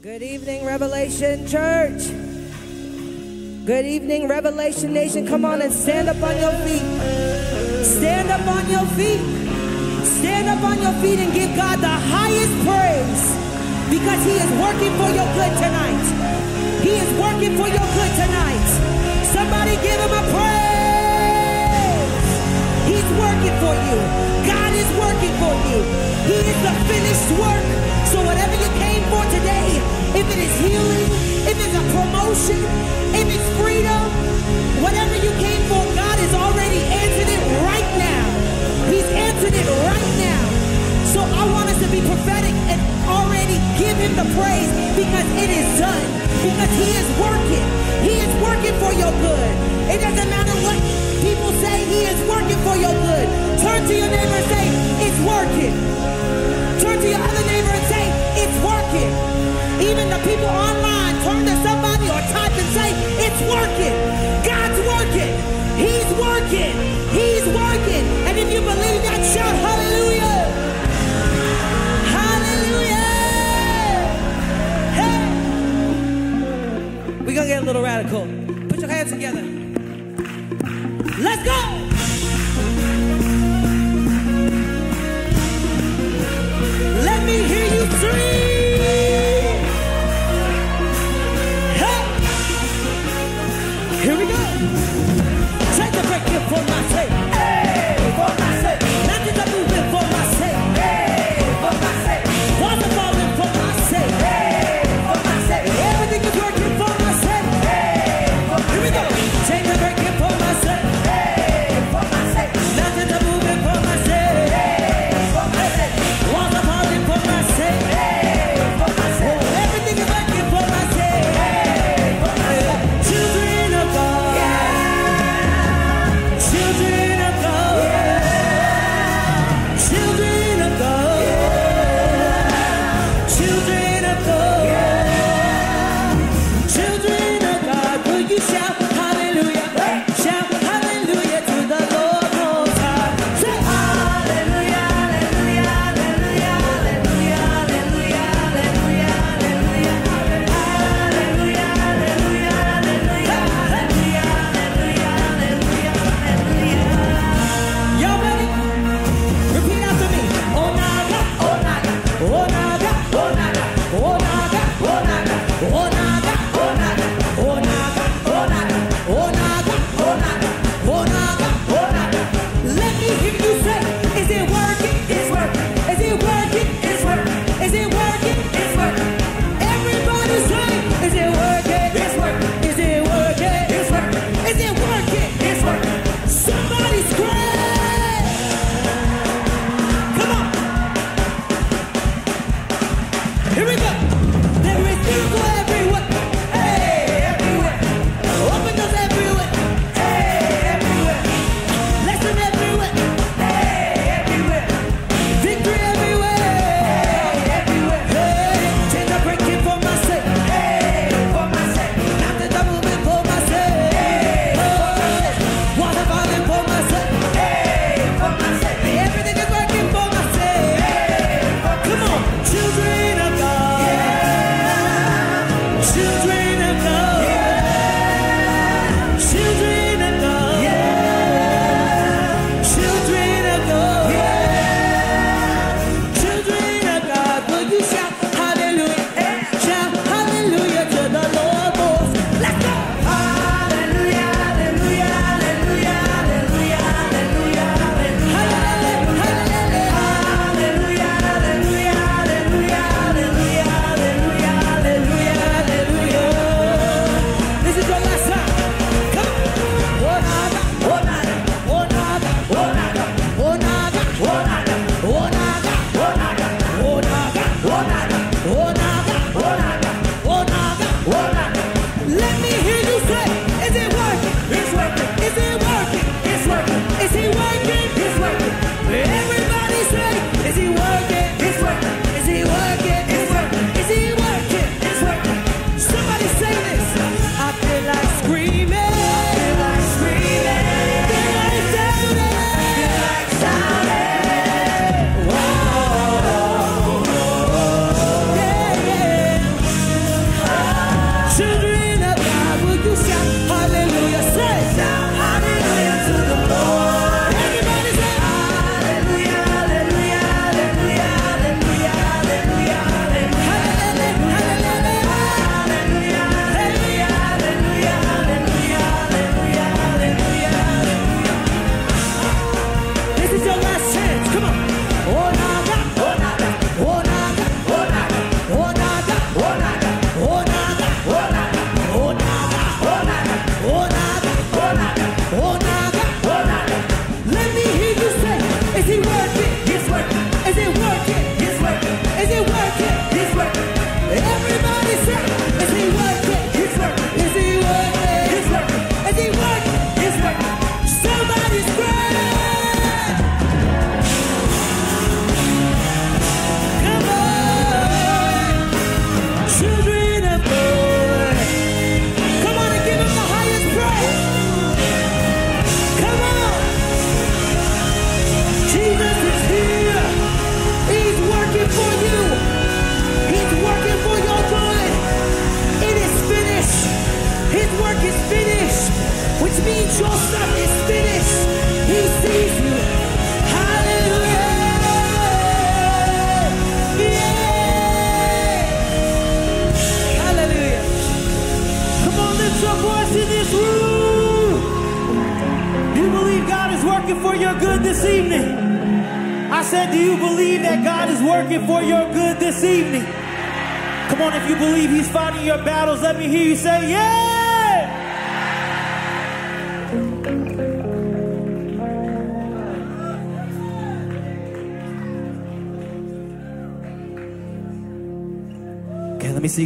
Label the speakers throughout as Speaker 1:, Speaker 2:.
Speaker 1: Good evening, Revelation Church. Good evening, Revelation Nation. Come on and stand up on your feet. Stand up on your feet. Stand up on your feet and give God the highest praise because He is working for your good tonight. He is working for your good tonight. Somebody give Him a praise. He's working for you. God is working for you. He is the finished work. So whatever for today, if it is healing, if it's a promotion, if it's freedom, whatever you came for, God has already answered it right now. He's answered it right now. So I want us to be prophetic and already give him the praise because it is done. Because he is working. He is working for your good. It doesn't matter what people say, he is working for your good. Turn to your neighbor and say, it's working. Turn to your other neighbor working. Even the people online, turn to somebody or type and say, it's working. God's working. He's working. He's working. And if you believe that, shout hallelujah. Hallelujah. Hey. We're going to get a little radical. Put your hands together. Let's go.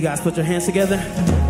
Speaker 2: Guys put your hands together.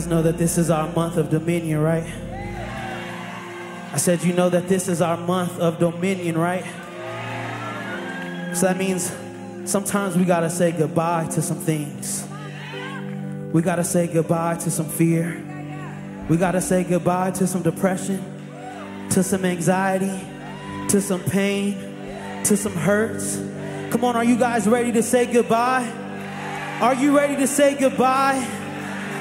Speaker 2: Guys know that this is our month of dominion, right? I said, you know that this is our month of dominion, right? So that means sometimes we gotta say goodbye to some things. We gotta say goodbye to some fear. We gotta say goodbye to some depression, to some anxiety, to some pain, to some hurts. Come on, are you guys ready to say goodbye? Are you ready to say goodbye?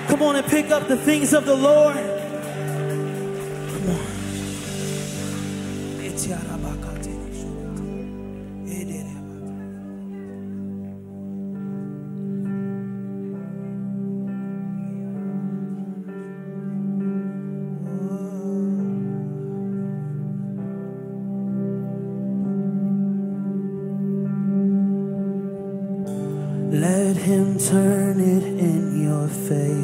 Speaker 2: Come on and pick up the things of the Lord. Come on. Let him turn it in your favor.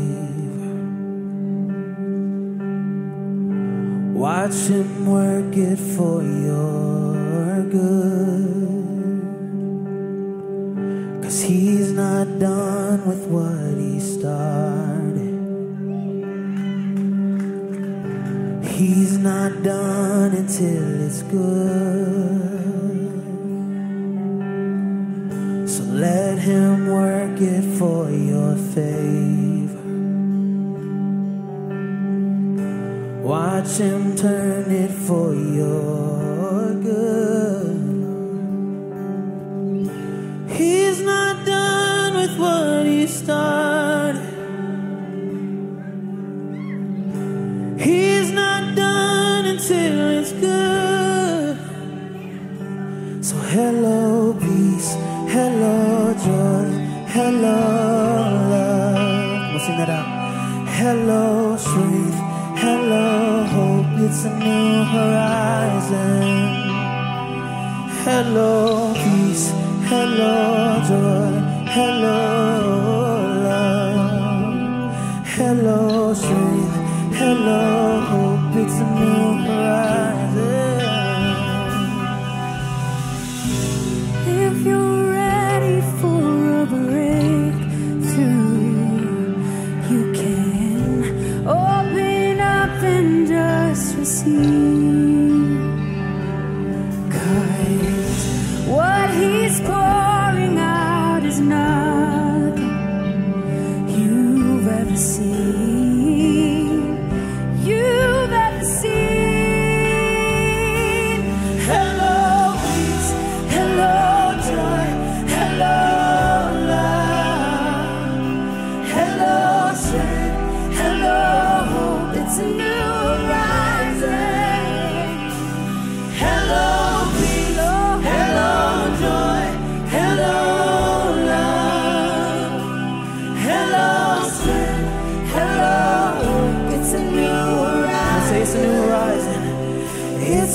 Speaker 2: Watch him work it for your good. Cause he's not done with what he started. He's not done until it's good. So let him work it for your favor. Watch him turn it for your good. He's not done with what he started. He's not done until it's good. So hello, peace. Hello, joy. Hello, love. We'll sing that out. Hello, a new horizon. Hello, peace. Hello,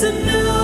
Speaker 2: It's a new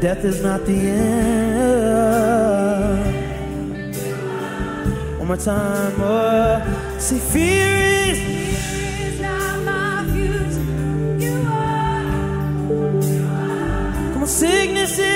Speaker 3: death is not the end.
Speaker 2: One more time, oh, see, fear is.
Speaker 3: Not my You are.
Speaker 2: Come on, sickness is.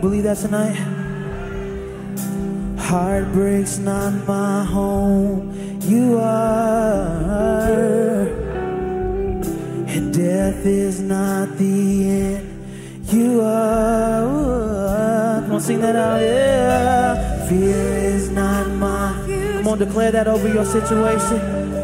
Speaker 2: you believe that tonight? Heartbreak's not my home, you are. And death is not the end, you are. Come on, sing that out, yeah. Fear is not my. Come on, declare that over your situation.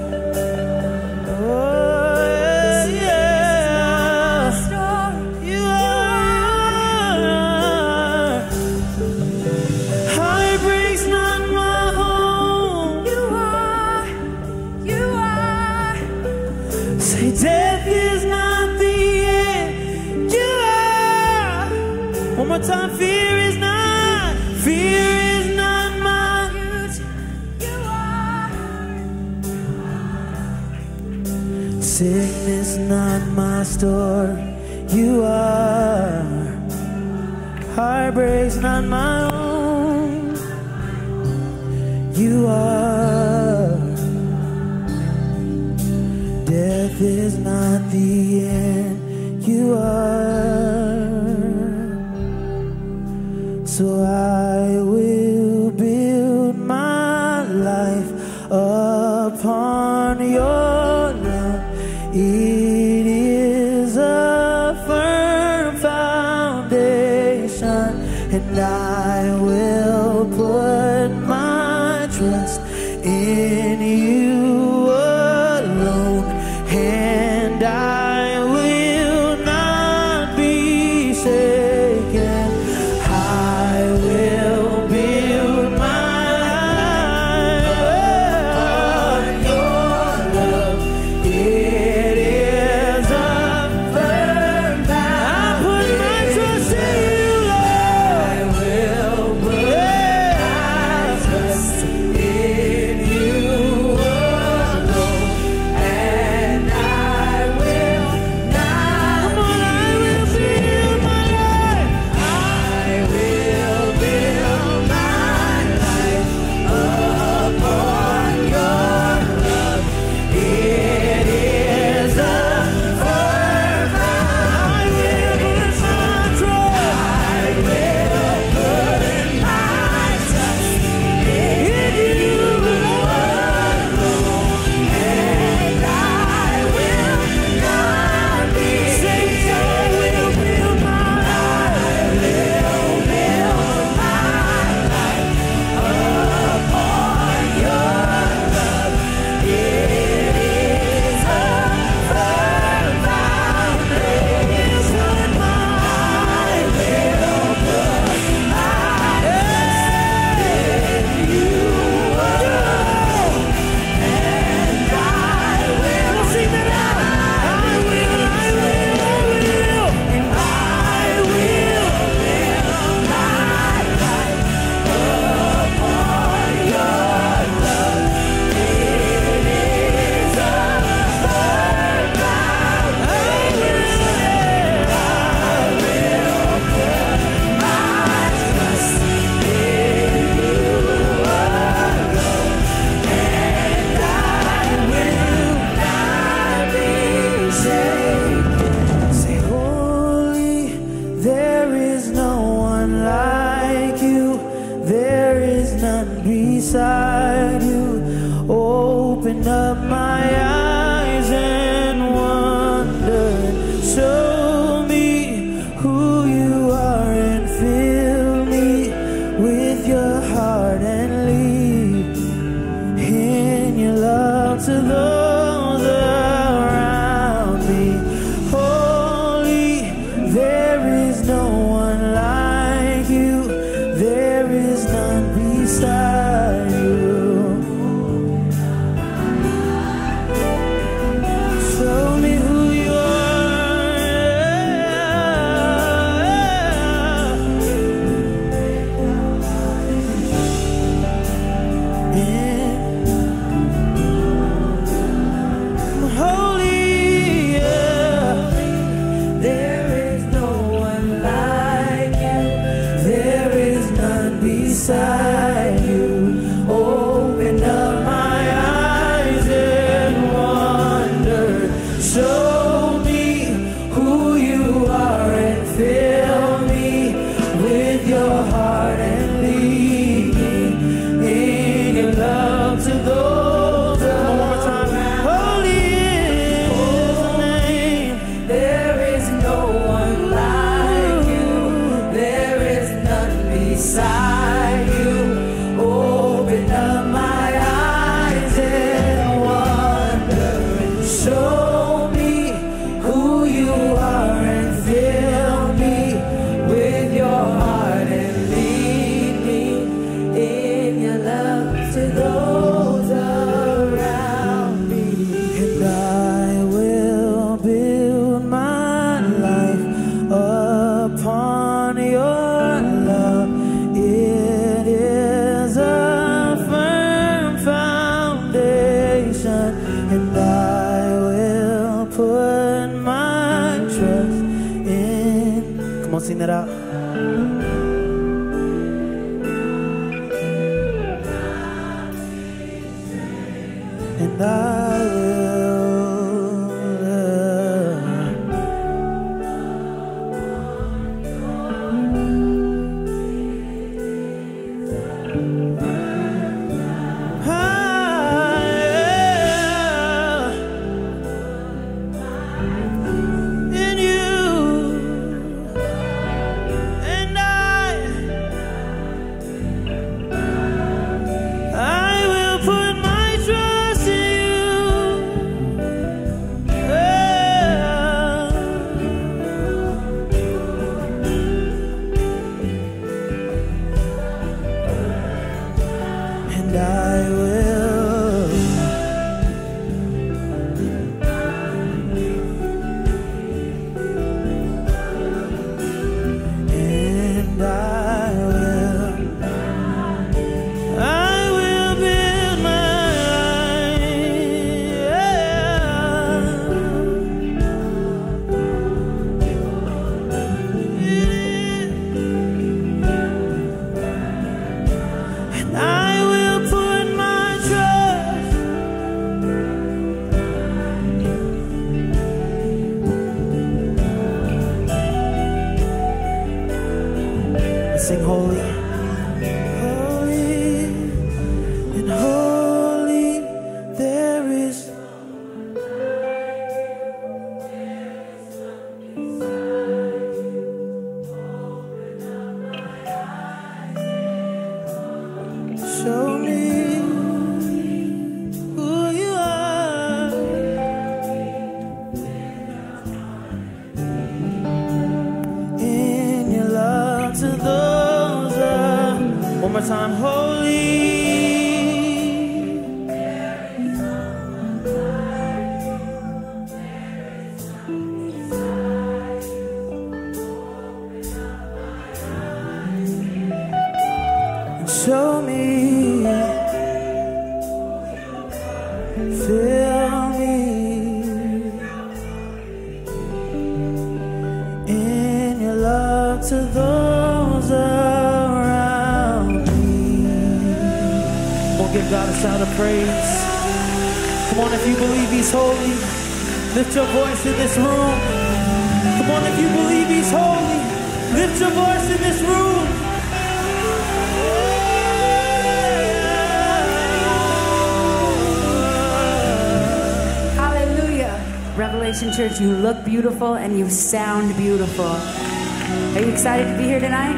Speaker 4: Beautiful and you sound beautiful. Are you excited to be here tonight?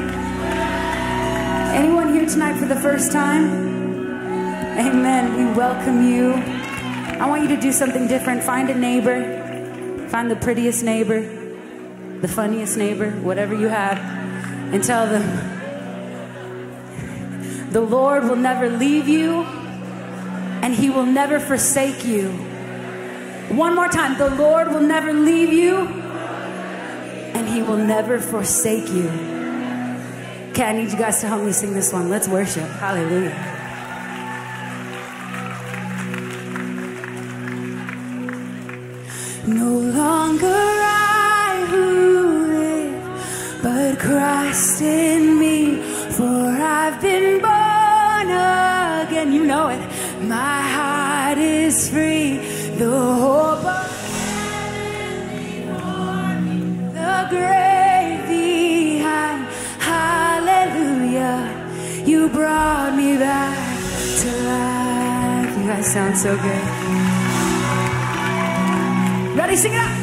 Speaker 4: Anyone here tonight for the first time? Amen. We welcome you. I want you to do something different. Find a neighbor, find the prettiest neighbor, the funniest neighbor, whatever you have, and tell them the Lord will never leave you and he will never forsake you. One more time. The Lord will never leave you and he will never forsake you. Okay, I need you guys to help me sing this one. Let's worship. Hallelujah. No longer I who live, but Christ in So good. Ready? Sing it out.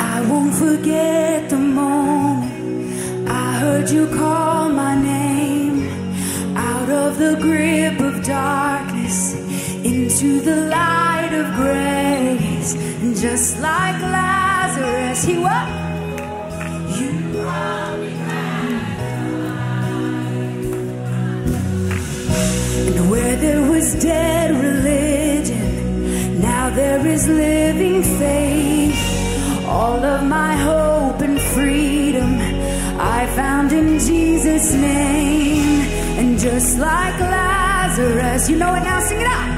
Speaker 4: I won't forget the moment I heard you call my name out of the grip of darkness into the light of grace. And just like Lazarus, he was. Name. And just like Lazarus, you know it now, sing it out.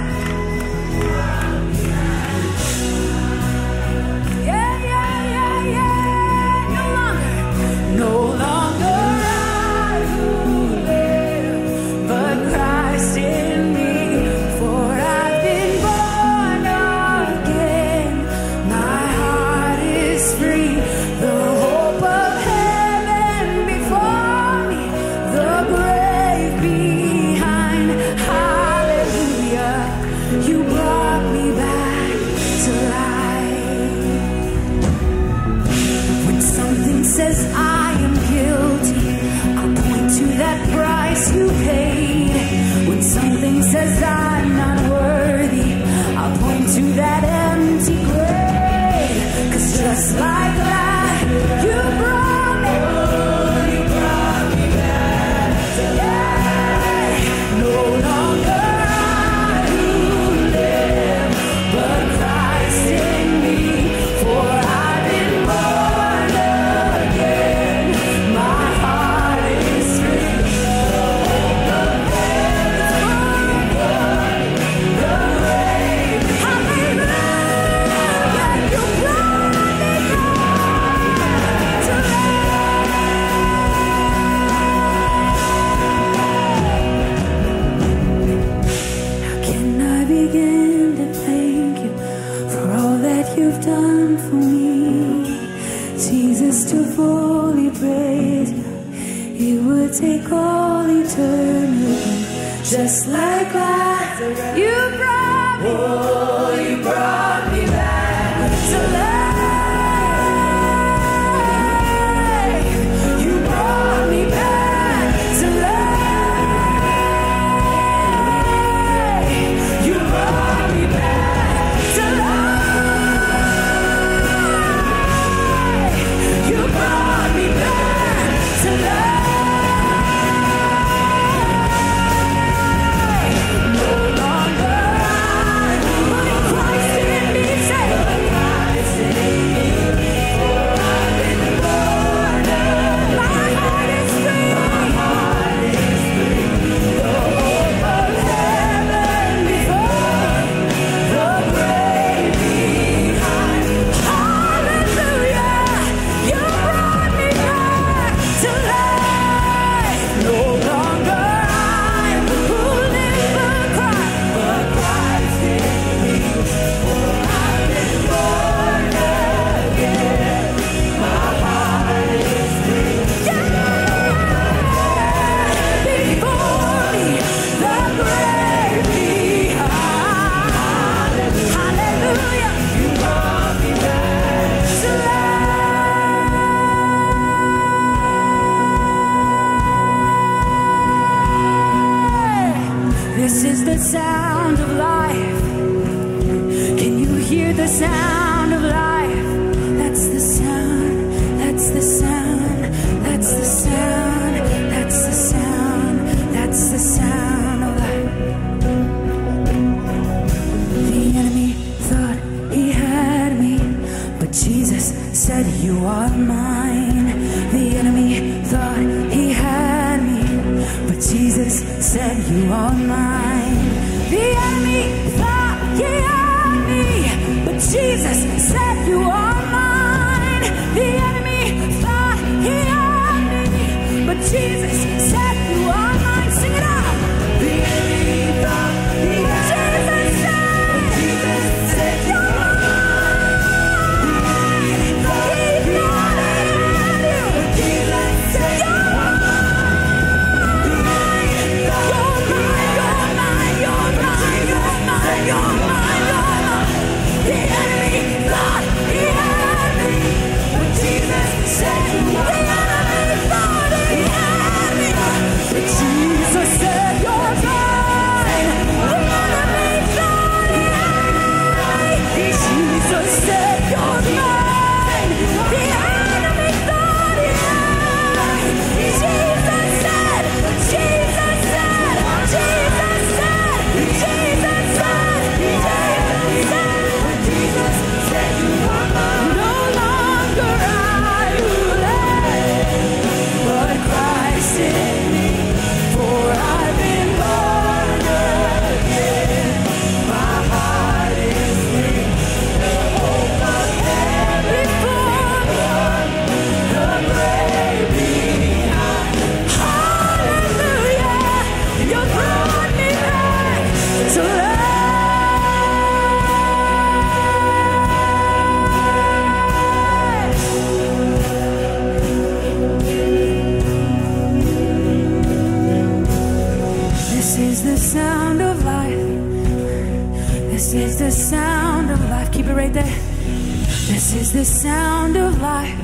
Speaker 4: The sound of life.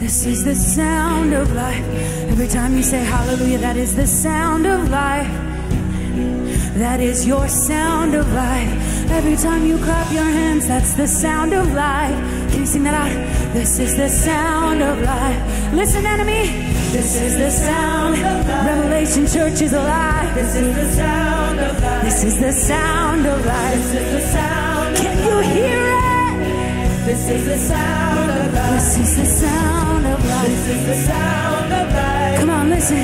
Speaker 4: This is the sound of life. Every time you say hallelujah, that is the sound of life. That is your sound of life. Every time you clap your hands, that's the sound of life. Can you sing that out? This is the sound of life. Listen, enemy. This is the sound. Revelation Church is alive. This is the sound of life. This is the sound of life. This is the sound. Can you hear it? This is the sound of life. This is the sound of life. This is the sound of life. Come on, listen.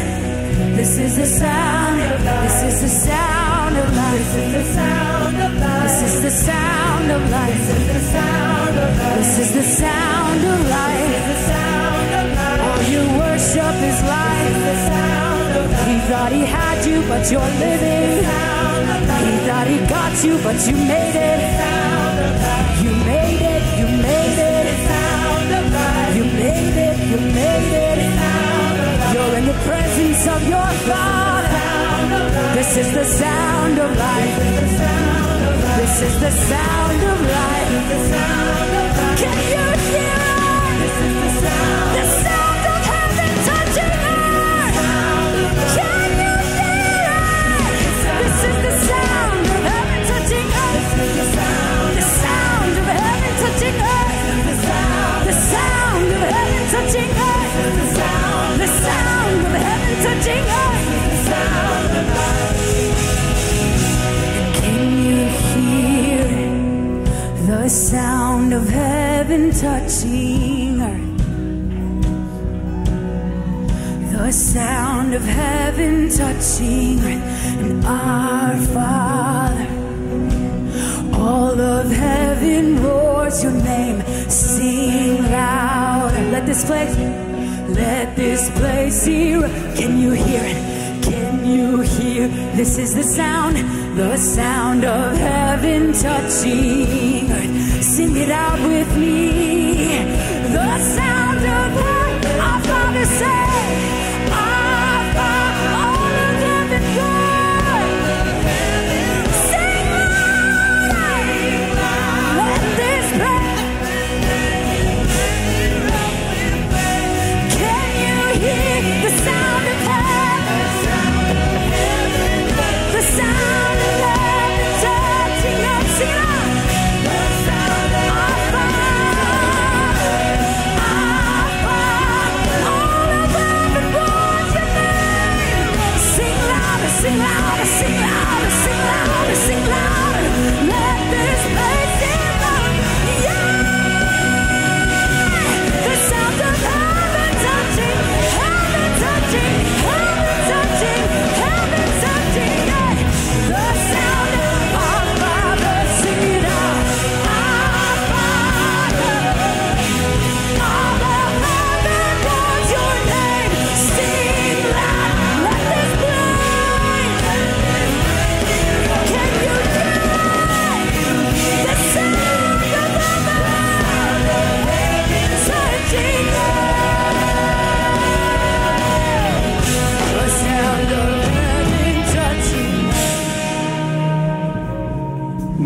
Speaker 4: This is the sound of life. This is the sound of life. This is the sound of life. This is the sound of life. This is the sound of life. This is the sound of life. All your worship is life. He thought he had you, but you're living. He thought he got you, but you made it. You made it. You're in the presence of your Father. This is the sound of life. This is the sound of life. Can you hear it? The sound The sound of heaven touching earth. The sound of heaven touching earth. And our Father. All of heaven roars your name. Sing louder. Let this place, let this place hear. Can you hear it? Hear? This is the sound, the sound of heaven touching earth. Sing it out with me. The sound of heaven. Our Father say,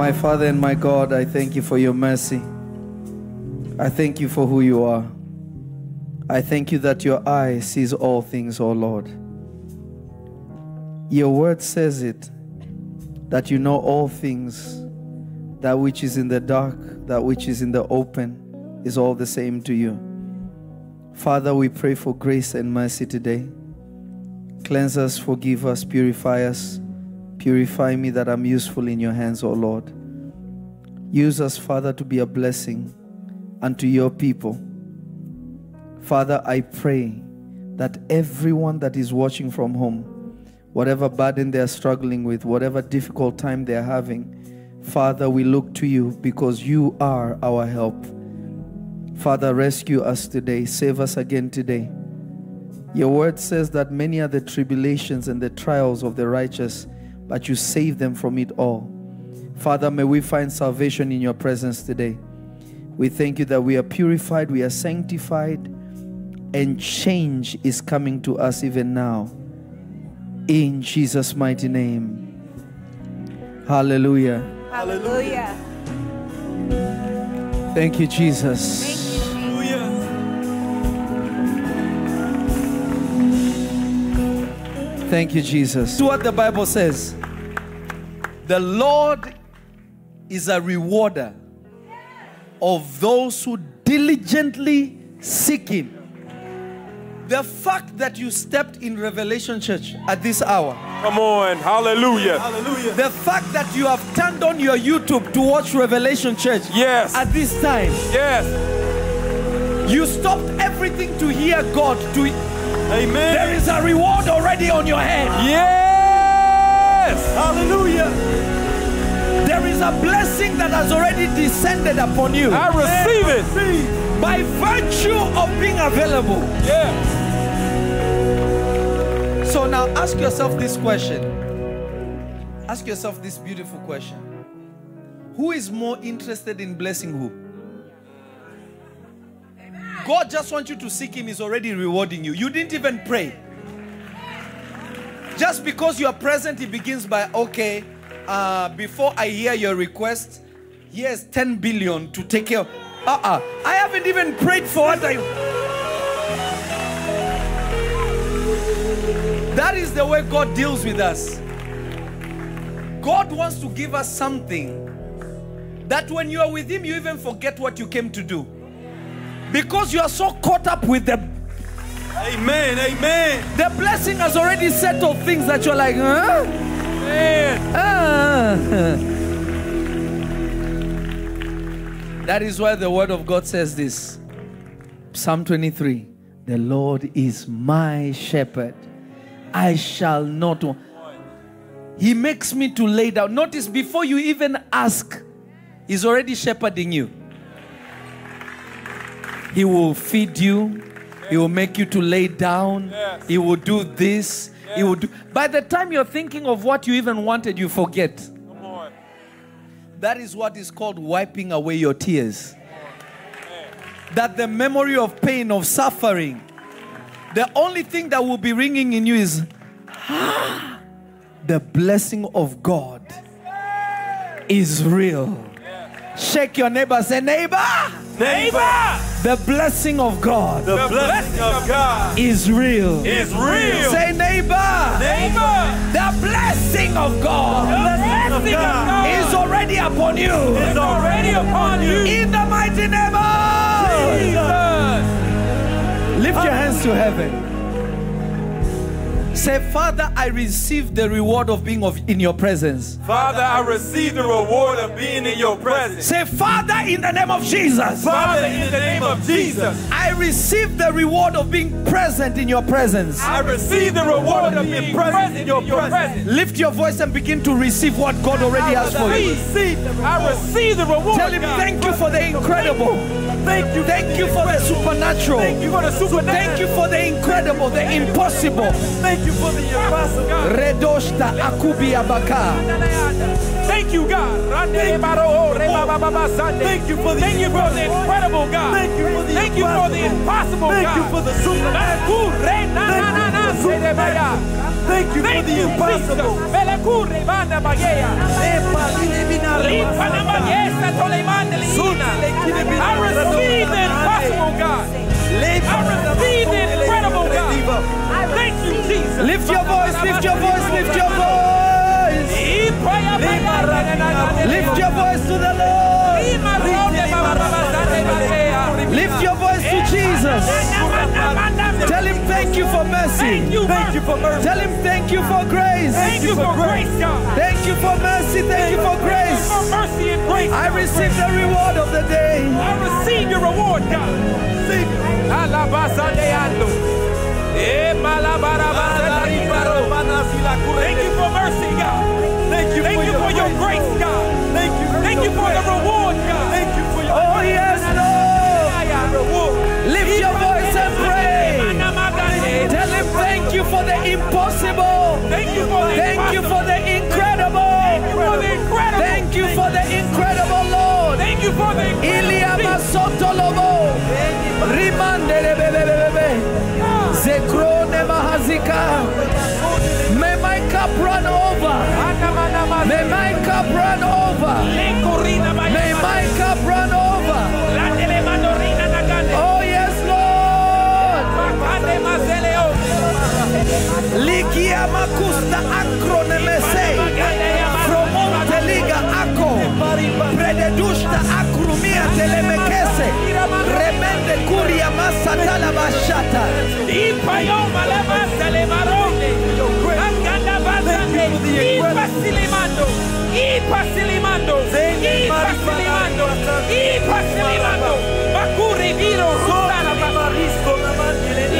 Speaker 5: My Father and my God, I thank you for your mercy. I thank you for who you are. I thank you that your eye sees all things, O Lord. Your word says it that you know all things. That which is in the dark, that which is in the open, is all the same to you. Father, we pray for grace and mercy today. Cleanse us, forgive us, purify us. Purify me that I'm useful in your hands, O Lord. Use us, Father, to be a blessing unto your people. Father, I pray that everyone that is watching from home, whatever burden they are struggling with, whatever difficult time they are having, Father, we look to you because you are our help. Father, rescue us today. Save us again today. Your word says that many are the tribulations and the trials of the righteous, but you save them from it all. Father, may we find salvation in your presence today. We thank you that we are purified, we are sanctified, and change is coming to us even now. In Jesus' mighty name. Hallelujah.
Speaker 3: Hallelujah.
Speaker 5: Thank you, Jesus. Thank you, Jesus. Do what the Bible says. The Lord is a rewarder of those who diligently seek Him. The fact that you stepped in Revelation Church at this hour,
Speaker 6: Come on. hallelujah. Hallelujah.
Speaker 5: the fact that you have turned on your YouTube to watch Revelation Church
Speaker 6: Yes.
Speaker 5: at this time,
Speaker 6: Yes.
Speaker 5: you stopped everything to hear God. To
Speaker 6: Amen.
Speaker 5: there is a reward already on your head.
Speaker 6: Yes.
Speaker 5: Hallelujah. There is a blessing that has already descended upon you
Speaker 6: I receive it.
Speaker 5: by virtue of being available.
Speaker 6: Yes.
Speaker 5: So now ask yourself this question. Ask yourself this beautiful question. Who is more interested in blessing who? God just wants you to seek Him, is already rewarding you. You didn't even pray. Just because you are present, He begins by, okay, uh, before I hear your request, here's 10 billion to take care of. Uh uh I haven't even prayed for what I. That is the way God deals with us. God wants to give us something that when you are with Him, you even forget what you came to do. Because you are so caught up with the,
Speaker 6: Amen. Amen.
Speaker 5: the blessing has already settled things that you're like, huh? Ah. That is why the word of God says this Psalm 23 The Lord is my shepherd, I shall not. want." He makes me to lay down. Notice before you even ask, He's already shepherding you. He will feed you. He will make you to lay down.
Speaker 6: Yes.
Speaker 5: He will do this. He will do. By the time you're thinking of what you even wanted, you forget.
Speaker 6: Come on.
Speaker 5: That is what is called wiping away your tears. That the memory of pain, of suffering, the only thing that will be ringing in you is "Ah, the blessing of God is real. Shake your neighbor, say, neighbor,
Speaker 6: Neighbor.
Speaker 5: the blessing of God
Speaker 6: The blessing of God
Speaker 5: is real.
Speaker 6: is real.
Speaker 5: Say, neighbor,
Speaker 6: Neighbor.
Speaker 5: the blessing of God The
Speaker 6: blessing of God
Speaker 5: is already upon you.
Speaker 6: is already upon you.
Speaker 5: In the mighty name of
Speaker 6: Jesus.
Speaker 5: Lift your hands to heaven. Say, Father, I receive the reward of being of, in your presence.
Speaker 6: Father, I receive the reward of being in your presence.
Speaker 5: Say, Father, in the name of Jesus,
Speaker 6: Father, in the name of Jesus,
Speaker 5: I receive the reward of being present in your presence.
Speaker 6: I receive the reward of being present in your presence.
Speaker 5: Lift your voice and begin to receive what God already has for you.
Speaker 6: I receive the reward.
Speaker 5: Tell him, thank you for the incredible.
Speaker 6: Thank you.
Speaker 5: Thank you for the supernatural.
Speaker 6: Thank you for the supernatural.
Speaker 5: Thank you for the incredible, the impossible.
Speaker 6: Thank
Speaker 5: Redoshta akubia baka.
Speaker 6: Thank you, God. Thank you for the, Thank you for the incredible God. Thank you for the, Thank you for the impossible God. Thank you for the supernatural. Thank you for the impossible.
Speaker 5: I receive the impossible God.
Speaker 6: I receive the incredible God.
Speaker 5: Thank you, Lift your voice, lift
Speaker 6: your voice,
Speaker 5: lift
Speaker 6: your voice. Lift your
Speaker 5: voice to the
Speaker 6: Lord. Lift your voice to Jesus. Tell him thank you for mercy.
Speaker 7: Thank you for mercy.
Speaker 6: Tell him
Speaker 7: thank you
Speaker 6: for grace.
Speaker 7: Thank you for
Speaker 5: grace, God. Thank you for mercy.
Speaker 6: Thank you for grace.
Speaker 5: mercy and
Speaker 6: grace.
Speaker 5: I receive the reward
Speaker 6: of the day.
Speaker 5: I receive your reward, God. Receive.
Speaker 6: Thank you for
Speaker 5: mercy, God. Mahazika. May my cup run over. May my cup run over. May my cup run over. Oh yes, Lord. Ligia makusta akrone mesei. Fromonte liga ako. Prededushta akrumia telemekese. Remende kuria masatala bashata.
Speaker 6: Ipasilimando, ipasilimando, ipasilimando, ipasilimando, Bakuri viro rutana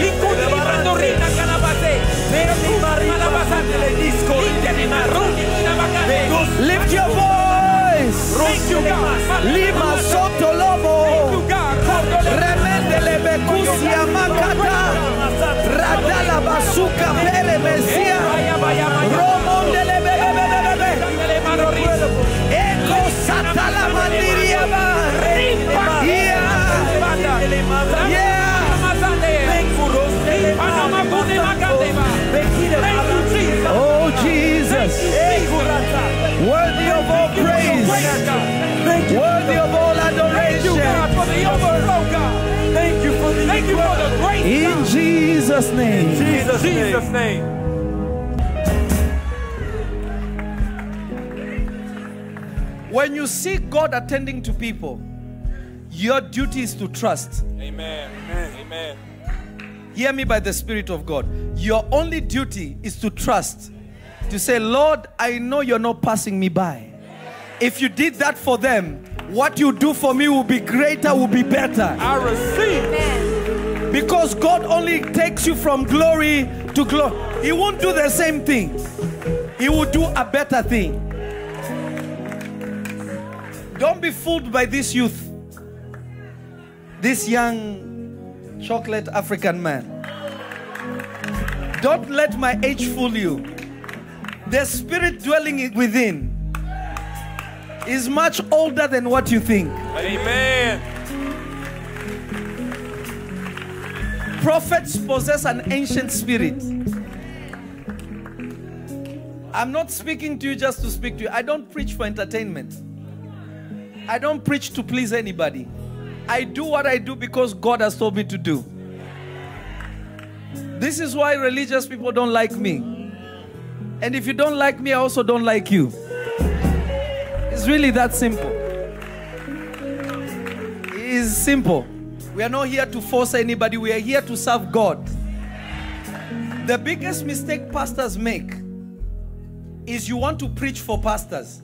Speaker 6: Likuni mando rina kanabase, Bekuni malabasante, Likeni maruni nabakate.
Speaker 5: Lift your voice.
Speaker 6: Thank you, God.
Speaker 5: Lima soto Remende lebekusia makata. Radala basuka pele mesia. Jesus' name.
Speaker 6: Jesus' name.
Speaker 5: When you see God attending to people, your duty is to trust.
Speaker 6: Amen. Amen. Amen.
Speaker 5: Hear me by the Spirit of God. Your only duty is to trust. To say, Lord, I know you're not passing me by. If you did that for them, what you do for me will be greater, will be better.
Speaker 6: I receive.
Speaker 5: Because God only takes you from glory to glory. He won't do the same thing, He will do a better thing. Don't be fooled by this youth, this young chocolate African man. Don't let my age fool you. The spirit dwelling within is much older than what you think.
Speaker 6: Amen.
Speaker 5: Prophets possess an ancient spirit. I'm not speaking to you just to speak to you. I don't preach for entertainment. I don't preach to please anybody. I do what I do because God has told me to do. This is why religious people don't like me. And if you don't like me, I also don't like you. It's really that simple. It's simple. We are not here to force anybody, we are here to serve God. The biggest mistake pastors make is you want to preach for pastors.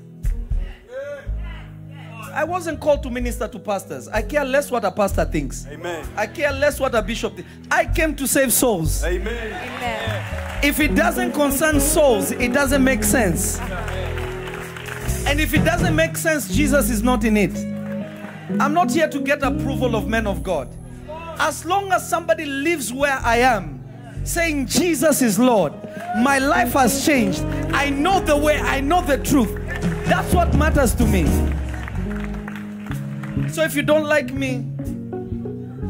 Speaker 5: I wasn't called to minister to pastors. I care less what a pastor thinks.
Speaker 7: Amen.
Speaker 5: I care less what a bishop thinks. I came to save souls.
Speaker 7: Amen.
Speaker 5: If it doesn't concern souls, it doesn't make sense. And if it doesn't make sense, Jesus is not in it. I'm not here to get approval of men of God. As long as somebody lives where I am, saying Jesus is Lord, my life has changed. I know the way, I know the truth. That's what matters to me. So if you don't like me,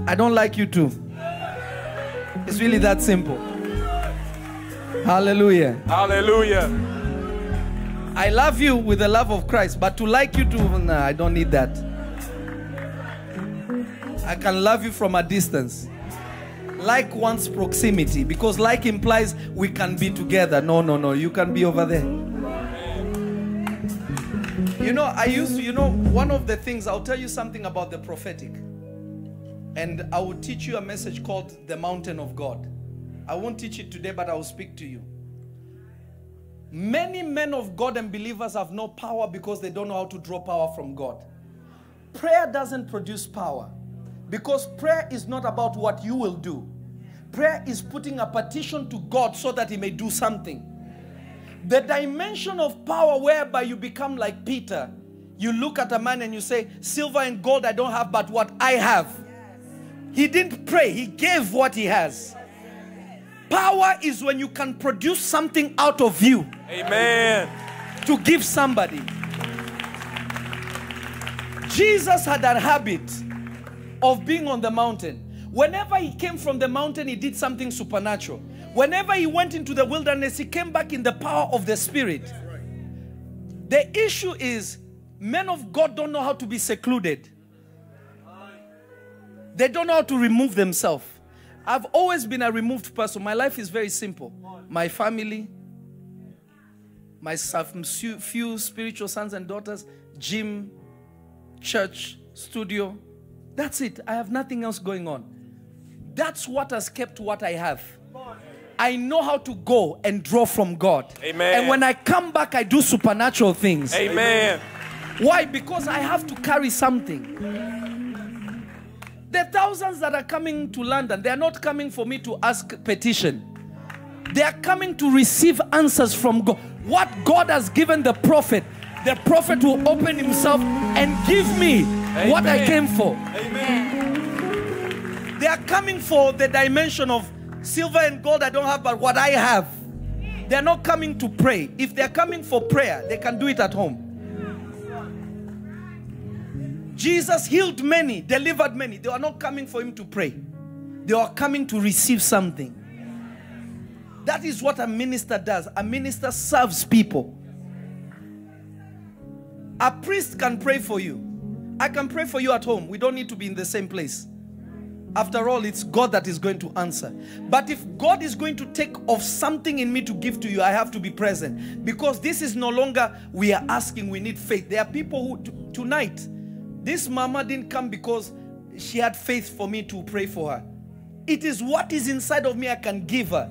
Speaker 5: I don't like you too. It's really that simple. Hallelujah.
Speaker 6: Hallelujah.
Speaker 5: I love you with the love of Christ, but to like you too, nah, I don't need that. I can love you from a distance. Like one's proximity, because like implies we can be together. No, no, no, you can be over there. You know, I used to, you know, one of the things, I'll tell you something about the prophetic. And I will teach you a message called the mountain of God. I won't teach it today, but I will speak to you. Many men of God and believers have no power because they don't know how to draw power from God. Prayer doesn't produce power because prayer is not about what you will do. Prayer is putting a petition to God so that He may do something. The dimension of power whereby you become like Peter, you look at a man and you say, Silver and gold I don't have, but what I have. He didn't pray, he gave what he has. Power is when you can produce something out of you
Speaker 6: Amen.
Speaker 5: to give somebody. Jesus had a habit of being on the mountain. Whenever he came from the mountain, he did something supernatural. Whenever he went into the wilderness, he came back in the power of the Spirit. The issue is men of God don't know how to be secluded, they don't know how to remove themselves. I've always been a removed person. My life is very simple. My family, my few few spiritual sons and daughters, gym, church, studio. That's it. I have nothing else going on. That's what has kept what I have. I know how to go and draw from God.
Speaker 6: Amen.
Speaker 5: And when I come back, I do supernatural things.
Speaker 6: Amen.
Speaker 5: Why? Because I have to carry something. The thousands that are coming to London, they are not coming for me to ask petition. They are coming to receive answers from God. What God has given the prophet, the prophet will open himself and give me what I came for.
Speaker 6: Amen.
Speaker 5: They are coming for the dimension of silver and gold I don't have, but what I have. They are not coming to pray. If they are coming for prayer, they can do it at home. Jesus healed many, delivered many. They are not coming for him to pray, they are coming to receive something. That is what a minister does. A minister serves people. A priest can pray for you. I can pray for you at home. We don't need to be in the same place. After all, it's God that is going to answer. But if God is going to take of something in me to give to you, I have to be present. Because this is no longer we are asking, we need faith. There are people who, tonight, this mama didn't come because she had faith for me to pray for her. It is what is inside of me I can give her.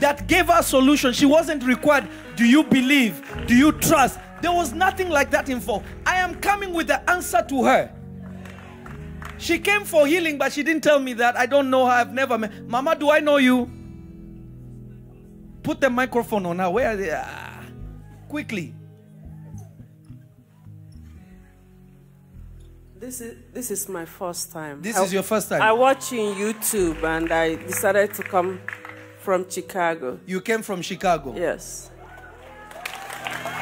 Speaker 5: That gave her a solution. She wasn't required. Do you believe? Do you trust? There was nothing like that involved. I am coming with the answer to her. She came for healing, but she didn't tell me that. I don't know her. I've never met. Mama, do I know you? Put the microphone on her. Where are they? Ah, quickly.
Speaker 8: This is this is my first time.
Speaker 5: This
Speaker 8: I-
Speaker 5: is your first time.
Speaker 8: I watch in YouTube and I decided to come from Chicago.
Speaker 5: You came from Chicago.
Speaker 8: Yes.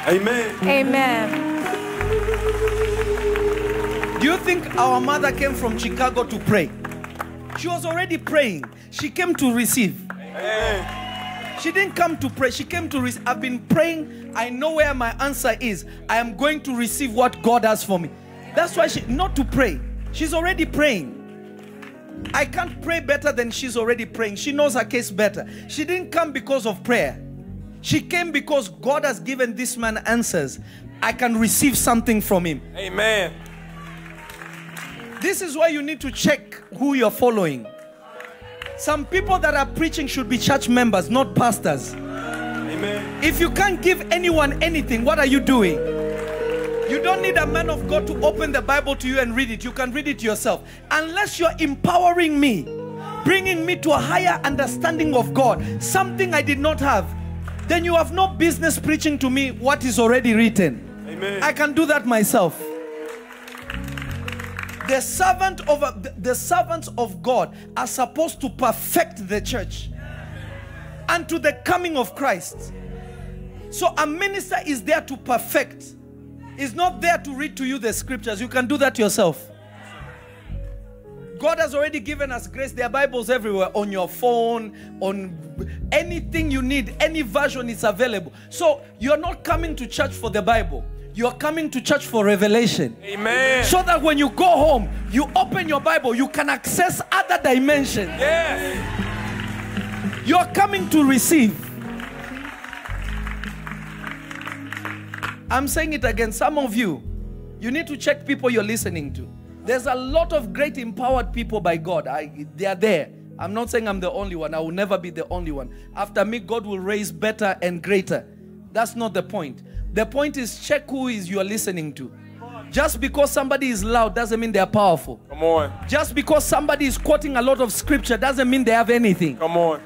Speaker 6: Amen.
Speaker 1: Amen.
Speaker 5: Do you think our mother came from Chicago to pray? She was already praying. She came to receive. She didn't come to pray. She came to receive. I've been praying. I know where my answer is. I am going to receive what God has for me. That's why she not to pray. She's already praying. I can't pray better than she's already praying. She knows her case better. She didn't come because of prayer. She came because God has given this man answers. I can receive something from him.
Speaker 6: Amen.
Speaker 5: This is why you need to check who you're following. Some people that are preaching should be church members, not pastors.
Speaker 6: Amen.
Speaker 5: If you can't give anyone anything, what are you doing? You don't need a man of God to open the Bible to you and read it. You can read it yourself. Unless you're empowering me, bringing me to a higher understanding of God, something I did not have, then you have no business preaching to me what is already written.
Speaker 6: Amen.
Speaker 5: I can do that myself. The servant of the- the servants of God are supposed to perfect the church unto the coming of Christ. So a minister is there to perfect. Is not there to read to you the scriptures. You can do that yourself. God has already given us grace. There are Bibles everywhere on your phone, on anything you need, any version is available. So you're not coming to church for the Bible. You're coming to church for revelation.
Speaker 6: Amen.
Speaker 5: So that when you go home, you open your Bible, you can access other dimensions.
Speaker 6: Yes.
Speaker 5: You're coming to receive. I'm saying it again. Some of you, you need to check people you're listening to. There's a lot of great empowered people by God. I, they are there. I'm not saying I'm the only one. I will never be the only one. After me, God will raise better and greater. That's not the point. The point is check who is you are listening to. Just because somebody is loud doesn't mean they are powerful.
Speaker 6: Come on.
Speaker 5: Just because somebody is quoting a lot of scripture doesn't mean they have anything.
Speaker 6: Come on.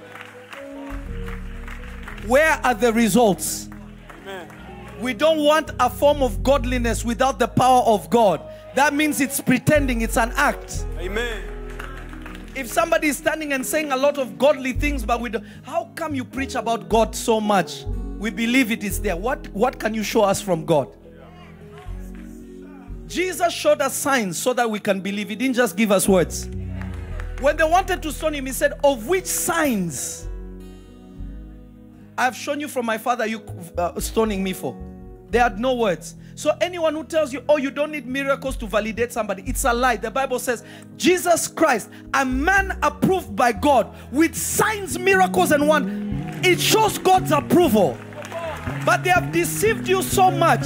Speaker 5: Where are the results?
Speaker 6: Amen.
Speaker 5: We don't want a form of godliness without the power of God. That means it's pretending, it's an act.
Speaker 6: Amen.
Speaker 5: If somebody is standing and saying a lot of godly things, but we don't, how come you preach about God so much? We believe it is there. What, what can you show us from God? Jesus showed us signs so that we can believe. He didn't just give us words. When they wanted to stone him, he said, Of which signs? I've shown you from my father, you uh, stoning me for. They had no words. So anyone who tells you, oh, you don't need miracles to validate somebody, it's a lie. The Bible says, Jesus Christ, a man approved by God with signs, miracles, and one, it shows God's approval. But they have deceived you so much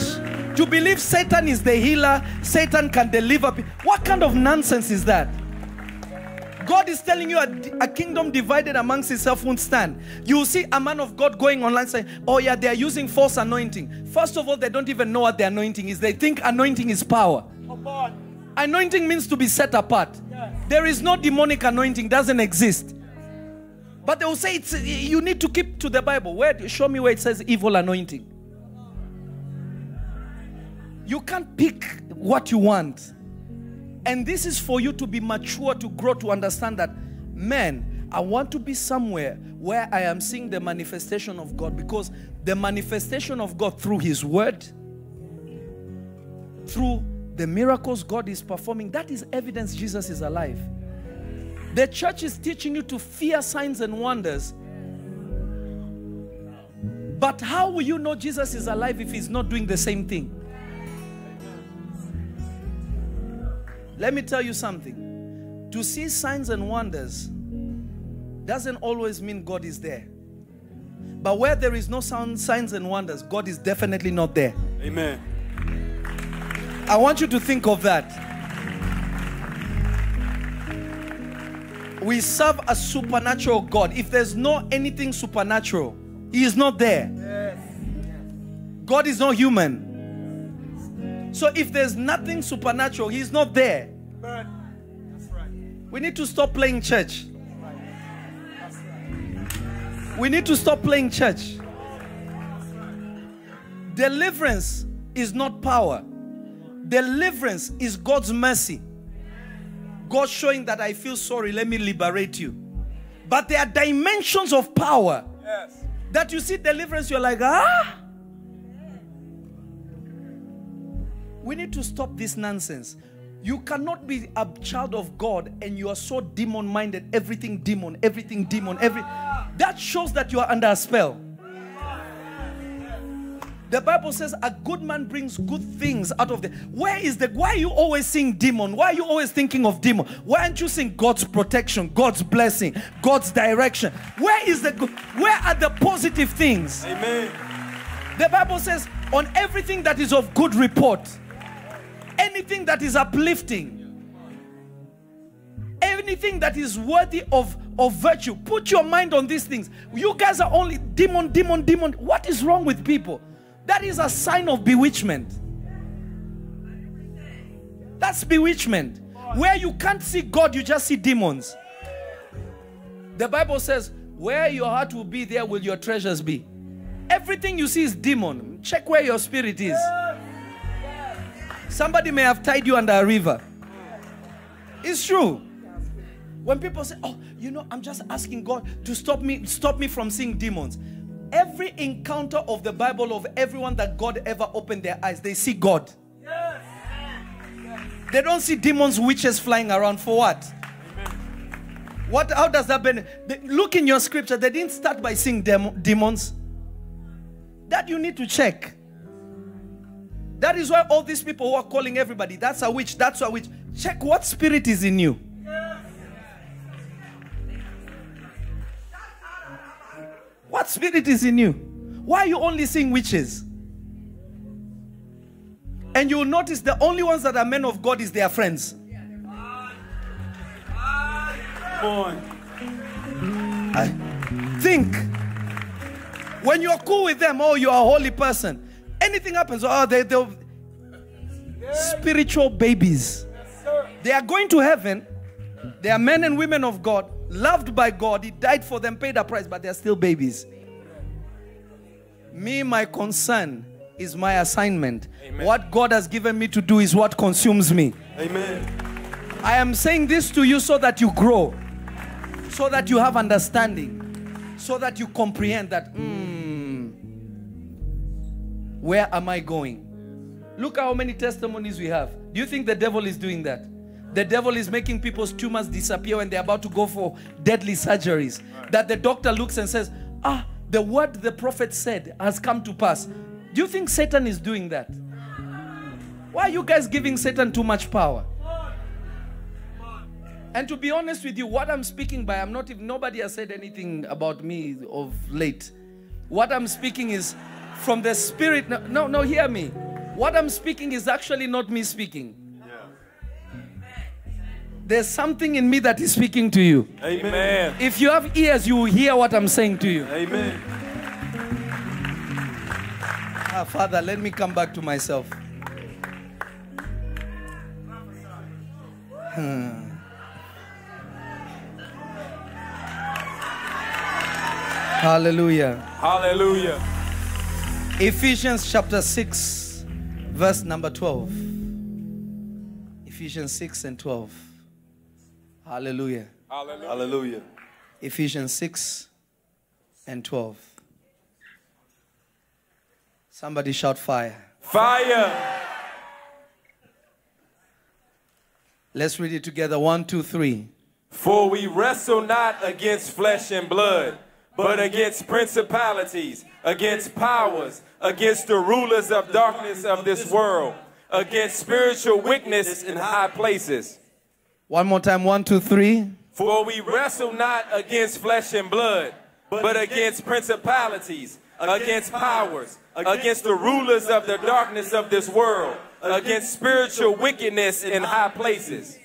Speaker 5: to believe Satan is the healer, Satan can deliver. What kind of nonsense is that? God is telling you a, a kingdom divided amongst itself won't stand. You see a man of God going online saying, Oh, yeah, they are using false anointing. First of all, they don't even know what the anointing is. They think anointing is power. Anointing means to be set apart. There is no demonic anointing, doesn't exist. But they will say it's you need to keep to the Bible. Where show me where it says evil anointing. You can't pick what you want. And this is for you to be mature, to grow, to understand that, man, I want to be somewhere where I am seeing the manifestation of God because the manifestation of God through His Word, through the miracles God is performing, that is evidence Jesus is alive. The church is teaching you to fear signs and wonders. But how will you know Jesus is alive if He's not doing the same thing? Let me tell you something. To see signs and wonders doesn't always mean God is there. But where there is no sound, signs and wonders, God is definitely not there.
Speaker 6: Amen.
Speaker 5: I want you to think of that. We serve a supernatural God. If there's no anything supernatural, He is not there. God is not human. So if there's nothing supernatural, He's not there. We need to stop playing church. We need to stop playing church. Deliverance is not power. Deliverance is God's mercy. God showing that I feel sorry, let me liberate you. But there are dimensions of power
Speaker 6: Yes.
Speaker 5: that you see deliverance, you're like, ah. We need to stop this nonsense. You cannot be a child of God and you are so demon minded, everything demon, everything demon, every that shows that you are under a spell. The Bible says a good man brings good things out of the. Where is the? Why are you always seeing demon? Why are you always thinking of demon? Why aren't you seeing God's protection, God's blessing, God's direction? Where is the? Where are the positive things?
Speaker 6: Amen.
Speaker 5: The Bible says on everything that is of good report, anything that is uplifting, anything that is worthy of, of virtue, put your mind on these things. You guys are only demon, demon, demon. What is wrong with people? That is a sign of bewitchment. That's bewitchment. Where you can't see God, you just see demons. The Bible says, Where your heart will be, there will your treasures be. Everything you see is demon. Check where your spirit is. Somebody may have tied you under a river. It's true. When people say, "Oh, you know, I'm just asking God to stop me stop me from seeing demons." Every encounter of the Bible of everyone that God ever opened their eyes, they see God. They don't see demons, witches flying around for what? What? How does that benefit? Look in your scripture. They didn't start by seeing dem- demons. That you need to check. That is why all these people who are calling everybody, that's a witch, that's a witch. Check what spirit is in you. What spirit is in you? Why are you only seeing witches? And you will notice the only ones that are men of God is their friends. I think when you're cool with them, oh, you're a holy person. Anything happens, oh, they, they'll spiritual babies. They are going to heaven. They are men and women of God, loved by God. He died for them, paid a price, but they're still babies. Me, my concern is my assignment. What God has given me to do is what consumes me.
Speaker 9: Amen.
Speaker 5: I am saying this to you so that you grow, so that you have understanding, so that you comprehend that, hmm, where am I going? Look how many testimonies we have. Do you think the devil is doing that? The devil is making people's tumors disappear when they're about to go for deadly surgeries. That the doctor looks and says, Ah, the word the prophet said has come to pass. Do you think Satan is doing that? Why are you guys giving Satan too much power? And to be honest with you, what I'm speaking by, I'm not even, nobody has said anything about me of late. What I'm speaking is from the spirit. No, no, no, hear me. What I'm speaking is actually not me speaking. There's something in me that is speaking to you.
Speaker 9: Amen.
Speaker 5: If you have ears, you will hear what I'm saying to you.
Speaker 9: Amen.
Speaker 5: Ah, Father, let me come back to myself. Hmm. Hallelujah.
Speaker 9: Hallelujah.
Speaker 5: Ephesians chapter 6, verse number 12. Ephesians 6 and 12. Hallelujah.
Speaker 9: Hallelujah.
Speaker 5: Ephesians 6 and 12. Somebody shout fire.
Speaker 9: Fire.
Speaker 5: Let's read it together. One, two, three.
Speaker 9: For we wrestle not against flesh and blood, but against principalities, against powers, against the rulers of darkness of this world, against spiritual wickedness in high places.
Speaker 5: One more time. One, two, three.
Speaker 9: For we wrestle not against flesh and blood, but against principalities, against powers, against the rulers of the darkness of this world, against spiritual wickedness in high places.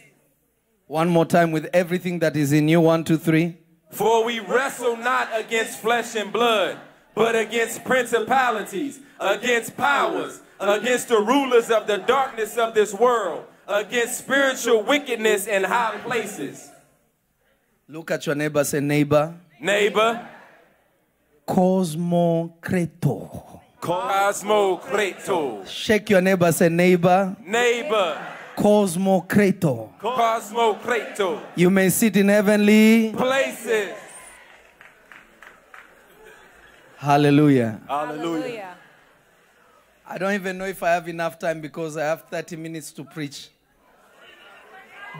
Speaker 5: One more time with everything that is in you. One, two, three.
Speaker 9: For we wrestle not against flesh and blood, but against principalities, against powers, against the rulers of the darkness of this world, against spiritual wickedness in high places.
Speaker 5: Look at your neighbor. Say, neighbor.
Speaker 9: Neighbor,
Speaker 5: Kosmokrator.
Speaker 9: Cosmo Creto.
Speaker 5: Shake your neighbor. Say, neighbor.
Speaker 9: Neighbor,
Speaker 5: Kosmokrator.
Speaker 9: Cosmo Creto.
Speaker 5: You may sit in heavenly.
Speaker 9: Places.
Speaker 5: Hallelujah.
Speaker 9: Hallelujah.
Speaker 5: I don't even know if I have enough time because I have 30 minutes to preach.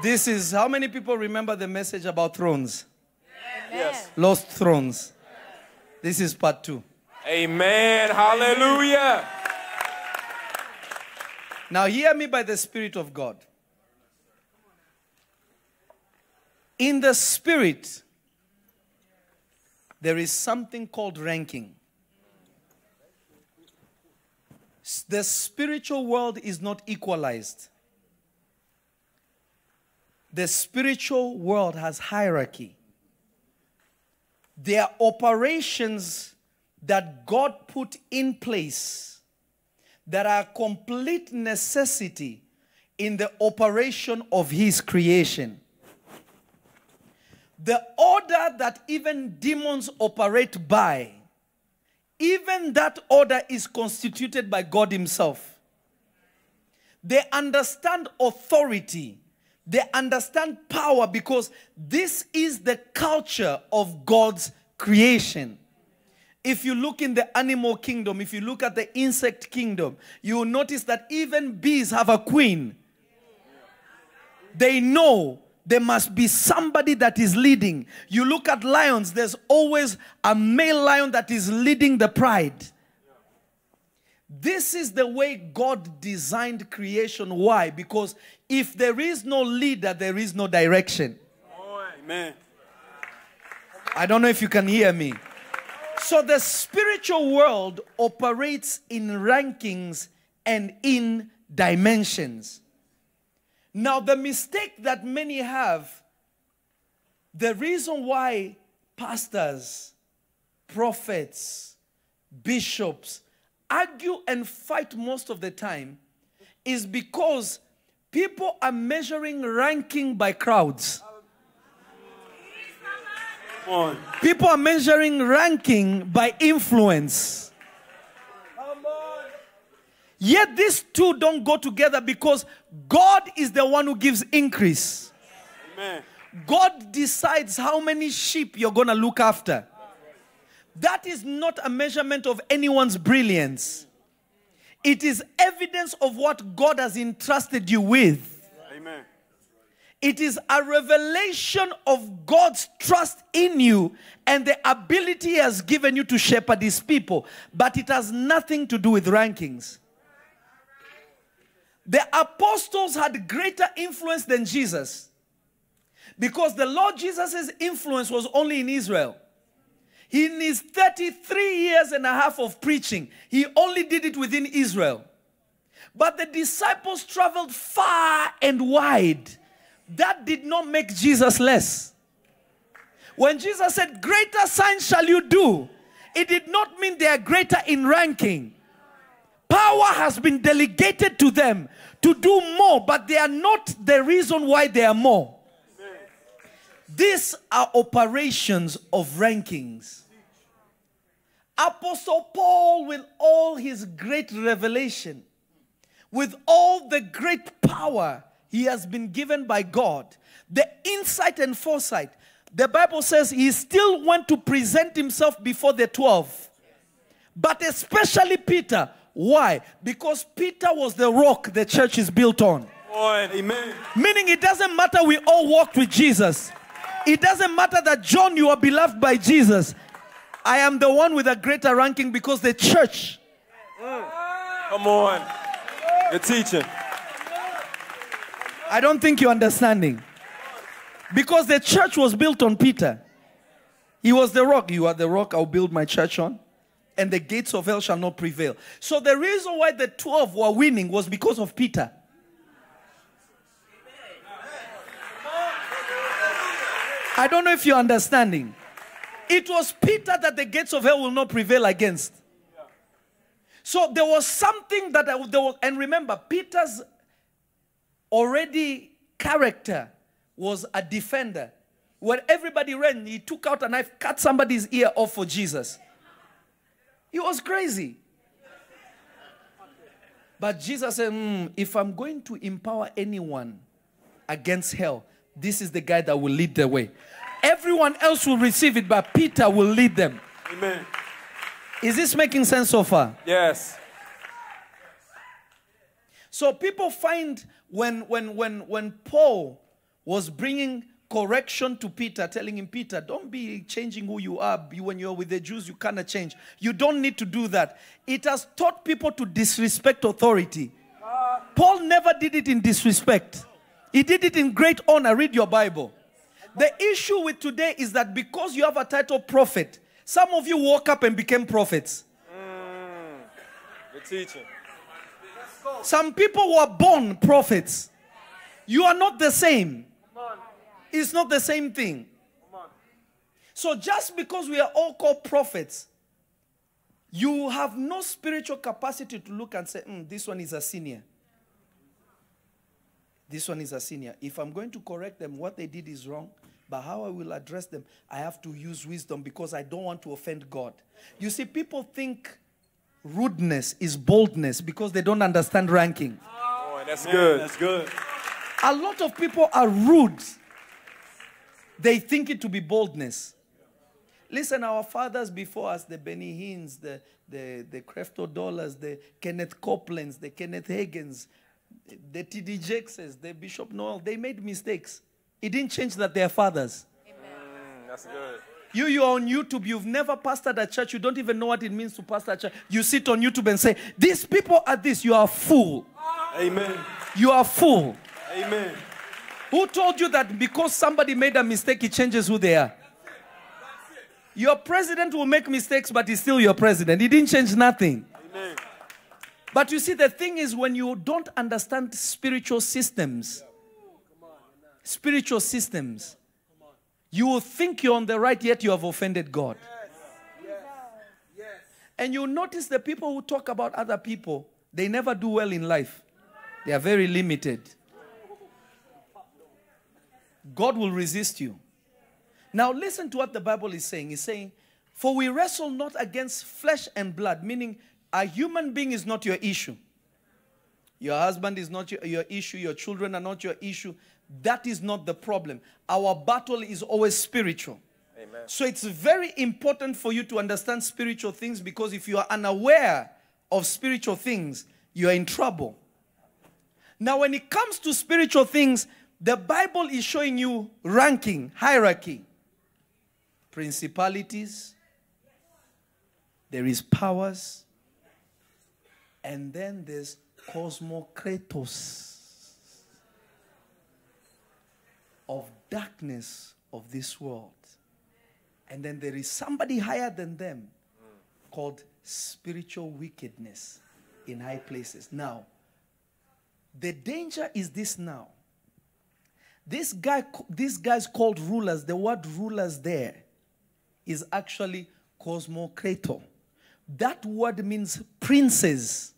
Speaker 5: This is how many people remember the message about thrones?
Speaker 9: Yes.
Speaker 5: Lost thrones. This is part two.
Speaker 9: Amen. Hallelujah.
Speaker 5: Now, hear me by the Spirit of God. In the Spirit, there is something called ranking. The spiritual world is not equalized. The spiritual world has hierarchy. There are operations that God put in place that are complete necessity in the operation of His creation. The order that even demons operate by, even that order is constituted by God Himself. They understand authority, they understand power because this is the culture of God's creation. If you look in the animal kingdom, if you look at the insect kingdom, you will notice that even bees have a queen. They know there must be somebody that is leading. You look at lions, there's always a male lion that is leading the pride. This is the way God designed creation. Why? Because if there is no leader, there is no direction.
Speaker 9: Amen.
Speaker 5: I don't know if you can hear me. So the spiritual world operates in rankings and in dimensions. Now, the mistake that many have, the reason why pastors, prophets, bishops argue and fight most of the time is because people are measuring ranking by crowds. People are measuring ranking by influence. Yet these two don't go together because God is the one who gives increase.
Speaker 9: Amen.
Speaker 5: God decides how many sheep you're going to look after. That is not a measurement of anyone's brilliance. It is evidence of what God has entrusted you with.
Speaker 9: Amen.
Speaker 5: It is a revelation of God's trust in you and the ability He has given you to shepherd His people. But it has nothing to do with rankings. The apostles had greater influence than Jesus because the Lord Jesus' influence was only in Israel. In his 33 years and a half of preaching, he only did it within Israel. But the disciples traveled far and wide. That did not make Jesus less. When Jesus said, Greater signs shall you do, it did not mean they are greater in ranking. Power has been delegated to them to do more, but they are not the reason why they are more. These are operations of rankings. Apostle Paul, with all his great revelation, with all the great power he has been given by God, the insight and foresight, the Bible says he still went to present himself before the 12. But especially Peter. Why? Because Peter was the rock the church is built on.
Speaker 9: On. Amen.
Speaker 5: Meaning it doesn't matter we all walked with Jesus. It doesn't matter that John, you are beloved by Jesus. I am the one with a greater ranking because the church. Mm.
Speaker 9: Come on. You're teaching.
Speaker 5: I don't think you're understanding. Because the church was built on Peter. He was the rock. You are the rock I'll build my church on. And the gates of hell shall not prevail. So the reason why the 12 were winning was because of Peter. I don't know if you're understanding. It was Peter that the gates of hell will not prevail against. So there was something that I, there was, and remember, Peter's already character was a defender. When everybody ran, he took out a knife, cut somebody's ear off for Jesus. He was crazy. But Jesus said, "Hmm, if I'm going to empower anyone against hell, this is the guy that will lead the way. Everyone else will receive it, but Peter will lead them.
Speaker 9: Amen.
Speaker 5: Is this making sense so far?
Speaker 9: Yes.
Speaker 5: So people find when when when when Paul was bringing correction to Peter, telling him, Peter, don't be changing who you are. You- When you're with the Jews, you cannot change. You don't need to do that. It has taught people to disrespect authority. Paul never did it in disrespect. He did it in great honor. Read your Bible. The issue with today is that because you have a title prophet, some of you woke up and became prophets.
Speaker 9: You're teaching.
Speaker 5: Some people were born prophets. You are not the same. It's not the same thing. So just because we are all called prophets, you have no spiritual capacity to look and say, "Hmm, this one is a senior. This one is a senior. If I'm going to correct them, what they did is wrong. But how I will address them, I have to use wisdom because I don't want to offend God. You see, people think rudeness is boldness because they don't understand ranking.
Speaker 9: Oh, that's good.
Speaker 2: That's good.
Speaker 5: A lot of people are rude. They think it to be boldness. Listen, our fathers before us, the Benny Hinns, the, the, the Creflo Dollars, the Kenneth Copelands, the Kenneth Hagins, the T.D. Jakes, the Bishop Noel, they made mistakes. It didn't change that they're fathers.
Speaker 9: Mm, that's good.
Speaker 5: You, you're on YouTube, you've never pastored a church, you don't even know what it means to pastor a church. You sit on YouTube and say, These people are this, you are a fool.
Speaker 9: Amen.
Speaker 5: You are a fool.
Speaker 9: Amen.
Speaker 5: Who told you that because somebody made a mistake, it changes who they are? Your president will make mistakes, but he's still your president. He didn't change nothing.
Speaker 9: Amen.
Speaker 5: But you see, the thing is, when you don't understand spiritual systems, spiritual systems, You will think you're on the right, yet you have offended God. And you'll notice the people who talk about other people, they never do well in life. They are very limited. God will resist you. Now, listen to what the Bible is saying. It's saying, For we wrestle not against flesh and blood, meaning a human being is not your issue. Your husband is not your, your issue. Your children are not your issue. That is not the problem. Our battle is always spiritual.
Speaker 9: Amen.
Speaker 5: So it's very important for you to understand spiritual things because if you are unaware of spiritual things, you are in trouble. Now, when it comes to spiritual things, the Bible is showing you ranking, hierarchy, principalities, there is powers, and then there's cosmokratos of darkness of this world. And then there is somebody higher than them called spiritual wickedness in high places. Now, the danger is this now. This guy, these guys called rulers, the word rulers there is actually cosmokrato. That word means princes.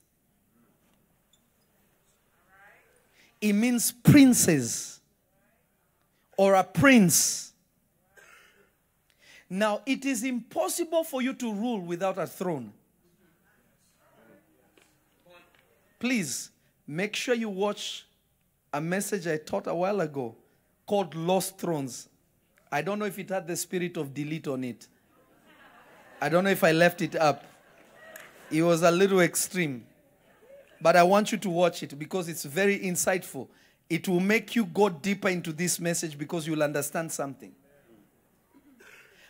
Speaker 5: It means princes or a prince. Now, it is impossible for you to rule without a throne. Please make sure you watch a message I taught a while ago called Lost Thrones. I don't know if it had the spirit of delete on it. I don't know if I left it up. It was a little extreme. But I want you to watch it because it's very insightful. It will make you go deeper into this message because you'll understand something.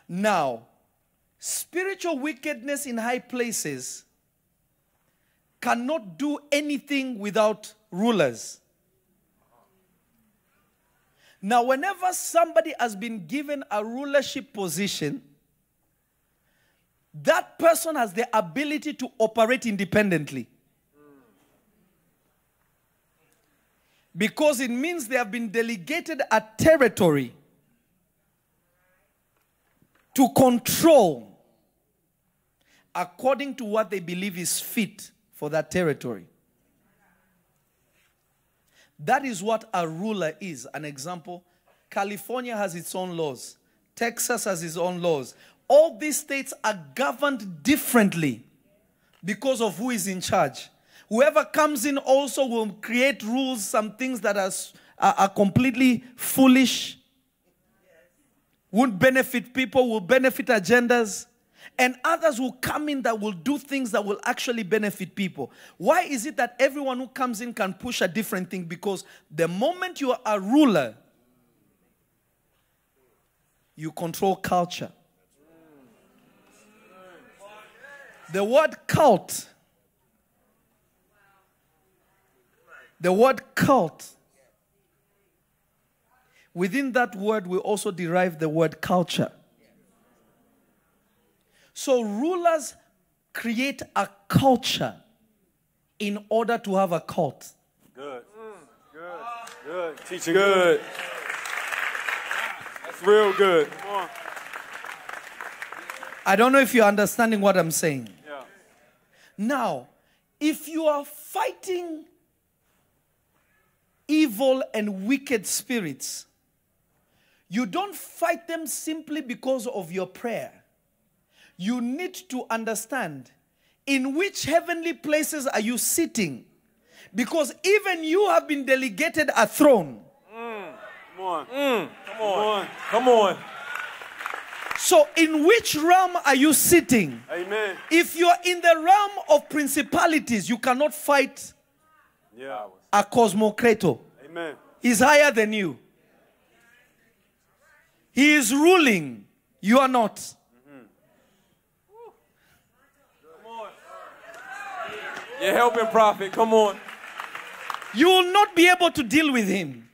Speaker 5: Now, spiritual wickedness in high places cannot do anything without rulers. Now, whenever somebody has been given a rulership position, that person has the ability to operate independently. Because it means they have been delegated a territory to control according to what they believe is fit for that territory. That is what a ruler is. An example California has its own laws, Texas has its own laws. All these states are governed differently because of who is in charge. Whoever comes in also will create rules, some things that are, are, completely foolish, won't benefit people, will benefit agendas. And others will come in that will do things that will actually benefit people. Why is it that everyone who comes in can push a different thing? Because the moment you are a ruler, you control culture. The word cult, the word cult, within that word, we also derive the word culture. So rulers create a culture in order to have a cult.
Speaker 9: Good. Good. Good. Teaching good. That's real good.
Speaker 5: I don't know if you're understanding what I'm saying.
Speaker 9: Yeah.
Speaker 5: Now, if you are fighting evil and wicked spirits, you don't fight them simply because of your prayer. You need to understand in which heavenly places are you sitting? Because even you have been delegated a throne.
Speaker 9: Come on. Mm. Come on. Come on.
Speaker 5: So, in which realm are you sitting?
Speaker 9: Amen.
Speaker 5: If you're in the realm of principalities, you cannot fight
Speaker 9: Yeah.
Speaker 5: a kosmokrator.
Speaker 9: Amen.
Speaker 5: He's higher than you. He is ruling. You are not.
Speaker 9: You're helping prophet. Come on.
Speaker 5: You will not be able to deal with him.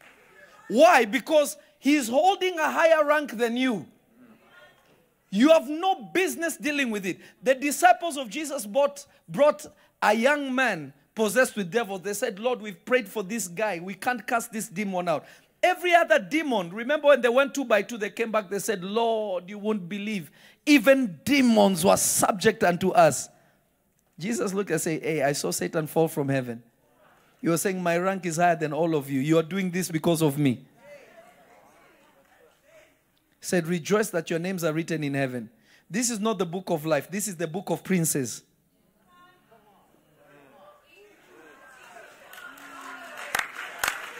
Speaker 5: Why? Because he is holding a higher rank than you. You have no business dealing with it. The disciples of Jesus brought, brought a young man possessed with devils. They said, Lord, we've prayed for this guy. We can't cast this demon out. every other demon, remember when they went two by two, they came back, they said, Lord, you won't believe. Even demons were subject unto us. Jesus looked and said, Hey, I saw Satan fall from heaven. You are saying, My rank is higher than all of you. You are doing this because of me. He said, Rejoice that your names are written in heaven. This is not the book of life, this is the book of princes.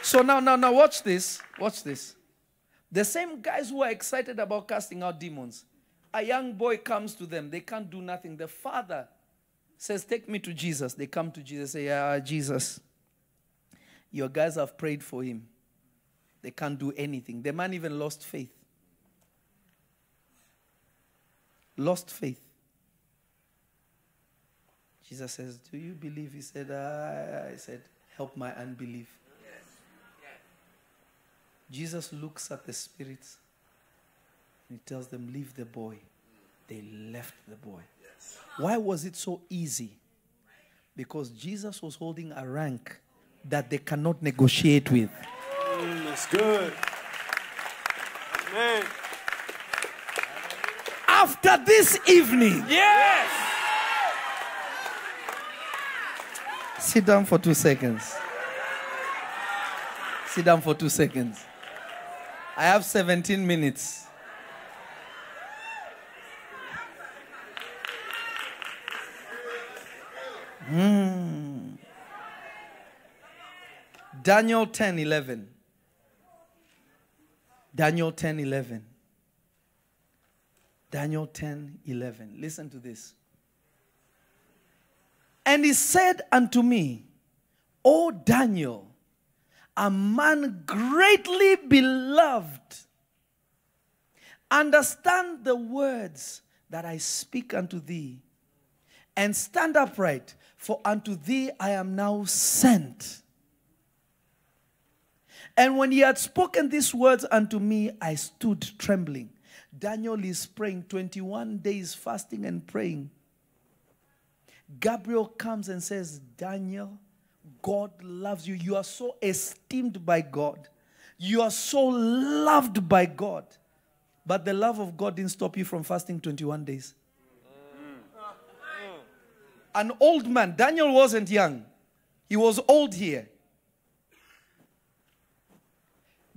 Speaker 5: So now, now, now, watch this. Watch this. The same guys who are excited about casting out demons, a young boy comes to them. They can't do nothing. The father says, Take me to Jesus. They come to Jesus, say, Yeah, Jesus. Your guys have prayed for him. They can't do anything. The man even lost faith. Lost faith. Jesus says, Do you believe? He said, I, I said, Help my unbelief. Jesus looks at the spirits and he tells them, Leave the boy. They left the boy. Why was it so easy? Because Jesus was holding a rank that they cannot negotiate with.
Speaker 9: Mm, that's good. Man.
Speaker 5: After this evening,
Speaker 9: Yes.
Speaker 5: sit down for two seconds. Sit down for two seconds. I have 17 minutes. Hmm. Daniel 10 11. Daniel 10 11. Daniel 10 11. Listen to this. And he said unto me, O Daniel, a man greatly beloved, understand the words that I speak unto thee, and stand upright, for unto thee I am now sent. And when he had spoken these words unto me, I stood trembling. Daniel is praying 21 days fasting and praying. Gabriel comes and says, Daniel, God loves you. You are so esteemed by God. You are so loved by God. But the love of God didn't stop you from fasting 21 days. An old man, Daniel wasn't young, he was old here.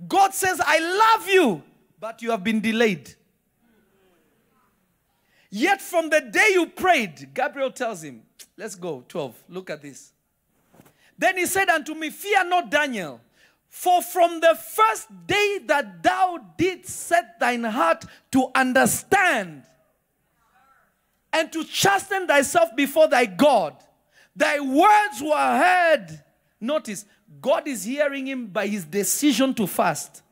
Speaker 5: God says, I love you, but you have been delayed. Yet from the day you prayed, Gabriel tells him, Let's go, 12. Look at this. Then he said unto me, Fear not, Daniel, for from the first day that thou didst set thine heart to understand and to chasten thyself before thy God, thy words were heard. Notice, God is hearing him by his decision to fast.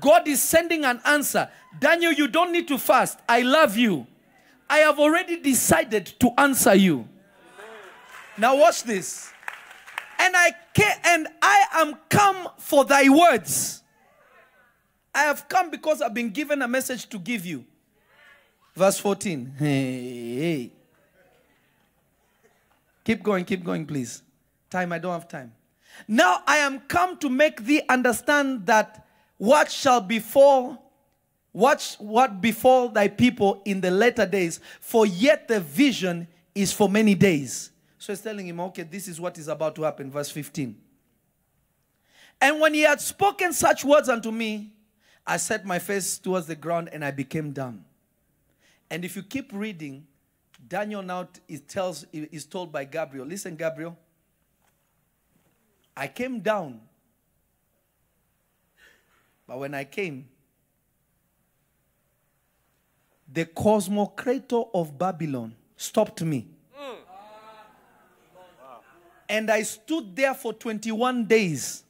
Speaker 5: God is sending an answer. Daniel, you don't need to fast. I love you. I have already decided to answer you. Now watch this. And I came, and I am come for thy words. I have come because I've been given a message to give you. Verse 14. Hey, hey. Keep going, keep going, please. Time, I don't have time. Now I am come to make thee understand that what shall befall Watch what befall thy people in the latter days, for yet the vision is for many days. So he's telling him, okay, this is what is about to happen. Verse 15. And when he had spoken such words unto me, I set my face towards the ground and I became dumb. And if you keep reading, Daniel now is, tells, is told by Gabriel, listen, Gabriel, I came down. But when I came, the kosmokrator of Babylon stopped me. Mm. And I stood there for 21 days.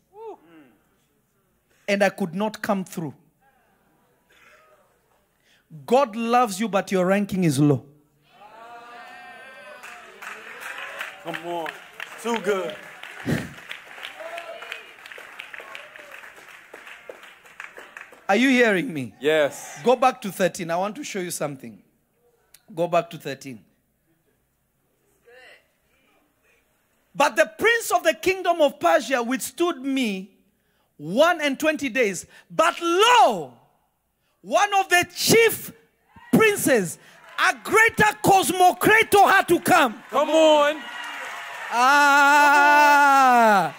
Speaker 5: And I could not come through. God loves you, but your ranking is low.
Speaker 9: Come on. Too good.
Speaker 5: Are you hearing me?
Speaker 9: Yes.
Speaker 5: Go back to 13. I want to show you something. Go back to 13. But the prince of the kingdom of Persia withstood me one and twenty days. But lo, one of the chief princes, a greater Kosmokrator had to come.
Speaker 9: Come on.
Speaker 5: Ah.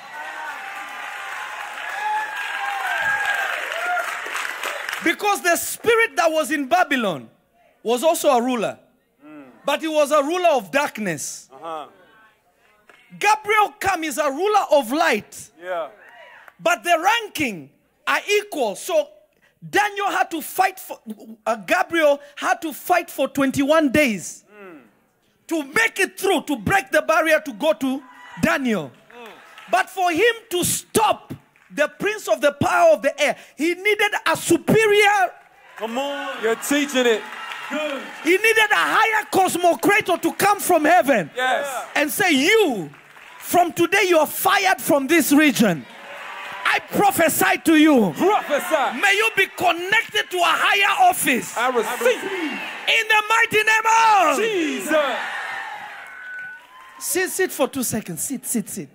Speaker 5: Because the spirit that was in Babylon was also a ruler, but he was a ruler of darkness. Gabriel come is a ruler of light,
Speaker 9: Yeah.
Speaker 5: but the ranking are equal. So Daniel had to fight for, uh, Gabriel had to fight for 21 days to make it through, to break the barrier to go to Daniel. But for him to stop the prince of the power of the air, he needed a superior,
Speaker 9: Come on. You're teaching it. Good.
Speaker 5: he needed a higher kosmokrator to come from heaven
Speaker 9: Yes.
Speaker 5: and say, You, from today, you are fired from this region. I prophesy to you.
Speaker 9: Prophesy.
Speaker 5: May you be connected to a higher office.
Speaker 9: I receive.
Speaker 5: In the mighty name of
Speaker 9: Jesus.
Speaker 5: Sit, sit for two seconds. Sit, sit, sit.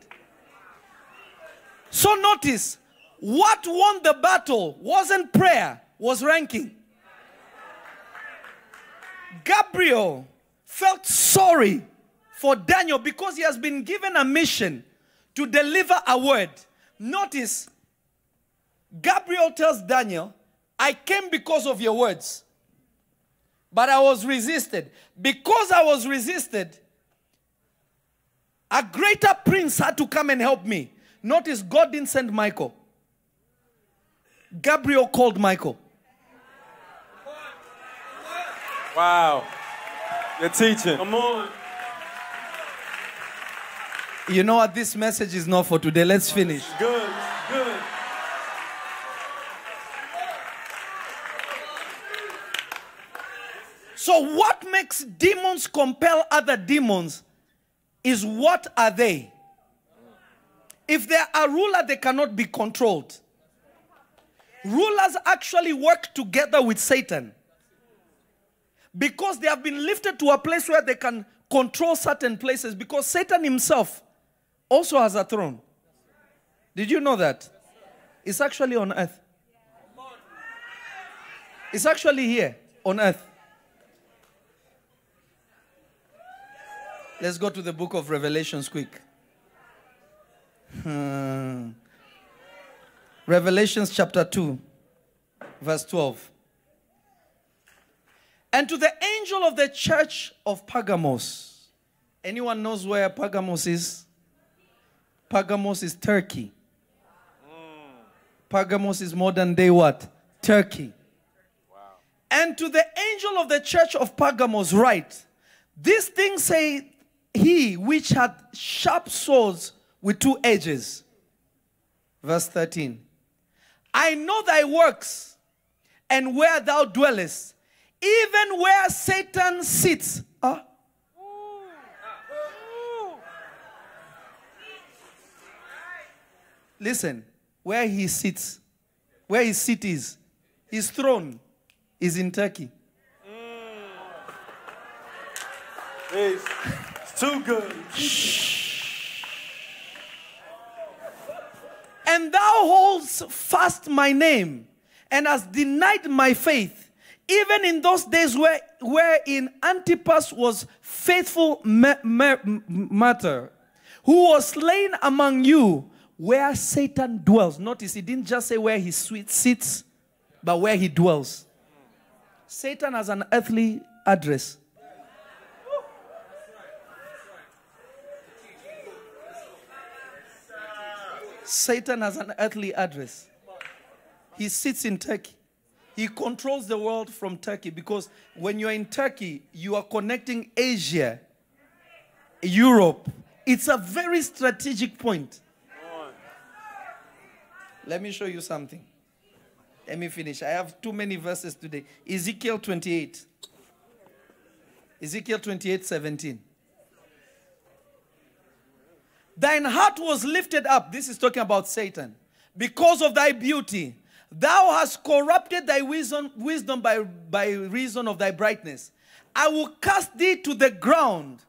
Speaker 5: So notice, what won the battle wasn't prayer, was ranking. Gabriel felt sorry for Daniel because he has been given a mission to deliver a word. Notice, Gabriel tells Daniel, I came because of your words, but I was resisted. Because I was resisted, a greater prince had to come and help me. Notice God didn't send Michael. Gabriel called Michael.
Speaker 9: Wow. You're teaching. Come on.
Speaker 5: You know what? This message is not for today. Let's finish.
Speaker 9: Good. Good.
Speaker 5: So, what makes demons compel other demons is what are they? If they are a ruler, they cannot be controlled. Rulers actually work together with Satan because they have been lifted to a place where they can control certain places because Satan himself also has a throne. Did you know that? It's actually on earth. It's actually here on earth. Let's go to the book of Revelations quick. Hmm. Revelations chapter 2, verse 12. And to the angel of the church of Pergamos. Anyone knows where Pergamos is? Pergamos is Turkey. Pergamos is modern day what? Turkey. And to the angel of the church of Pergamos write, These things say he which had sharp swords with two edges. Verse 13. I know thy works and where thou dwellest, even where Satan sits. Ah. Listen, where he sits, where his seat is, his throne is in Turkey. Mm.
Speaker 9: It's, it's too good.
Speaker 5: And thou holds fast my name and hast denied my faith, even in those days where, wherein Antipas was faithful ma- ma- martyr, who was slain among you, where Satan dwells. Notice he didn't just say where he sits, but where he dwells. Satan has an earthly address. Satan has an earthly address. He sits in Turkey. He controls the world from Turkey because when you're in Turkey, you are connecting Asia, Europe. It's a very strategic point. Let me show you something. Let me finish. I have too many verses today. Ezekiel 28. Ezekiel 28 17. Thine heart was lifted up. This is talking about Satan. Because of thy beauty. Thou hast corrupted thy wisdom, wisdom by, by reason of thy brightness. I will cast thee to the ground,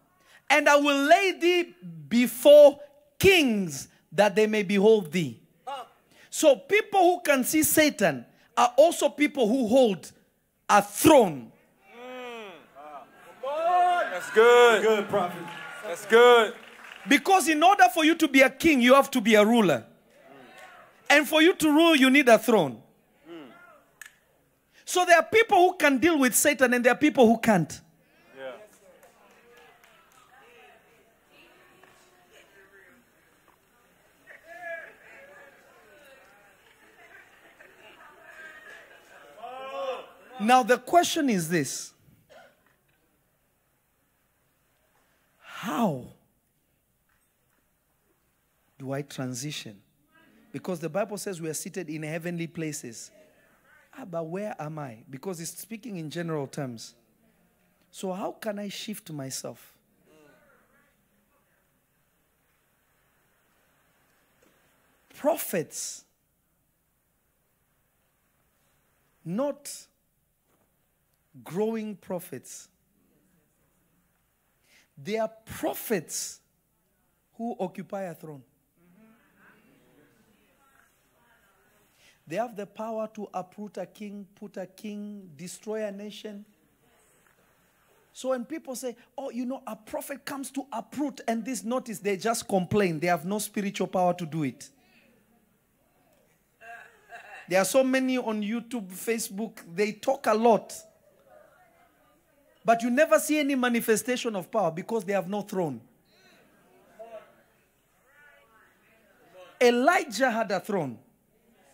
Speaker 5: and I will lay thee before kings that they may behold thee. So people who can see Satan are also people who hold a throne.
Speaker 9: That's good.
Speaker 2: Good prophet.
Speaker 9: That's good.
Speaker 5: Because in order for you to be a king, you have to be a ruler. And for you to rule, you need a throne. So there are people who can deal with Satan and there are people who can't. Now, the question is this How do I transition? Because the Bible says we are seated in heavenly places. Ah, but where am I? Because it's speaking in general terms. So, how can I shift myself? Prophets, not growing prophets. They are prophets who occupy a throne. They have the power to uproot a king, put a king, destroy a nation. So when people say, oh, you know, a prophet comes to uproot, and this notice, they just complain. They have no spiritual power to do it. There are so many on YouTube, Facebook, they talk a lot. But you never see any manifestation of power because they have no throne. Elijah had a throne.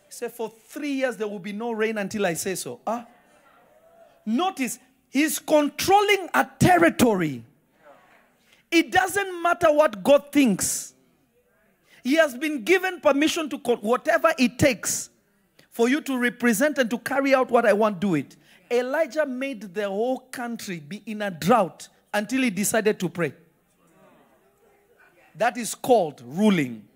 Speaker 5: He said, For three years there will be no rain until I say so. Ah. Notice, he's controlling a territory. It doesn't matter what God thinks. He has been given permission to whatever it takes for you to represent and to carry out what I want, do it. Elijah made the whole country be in a drought until he decided to pray. That is called ruling.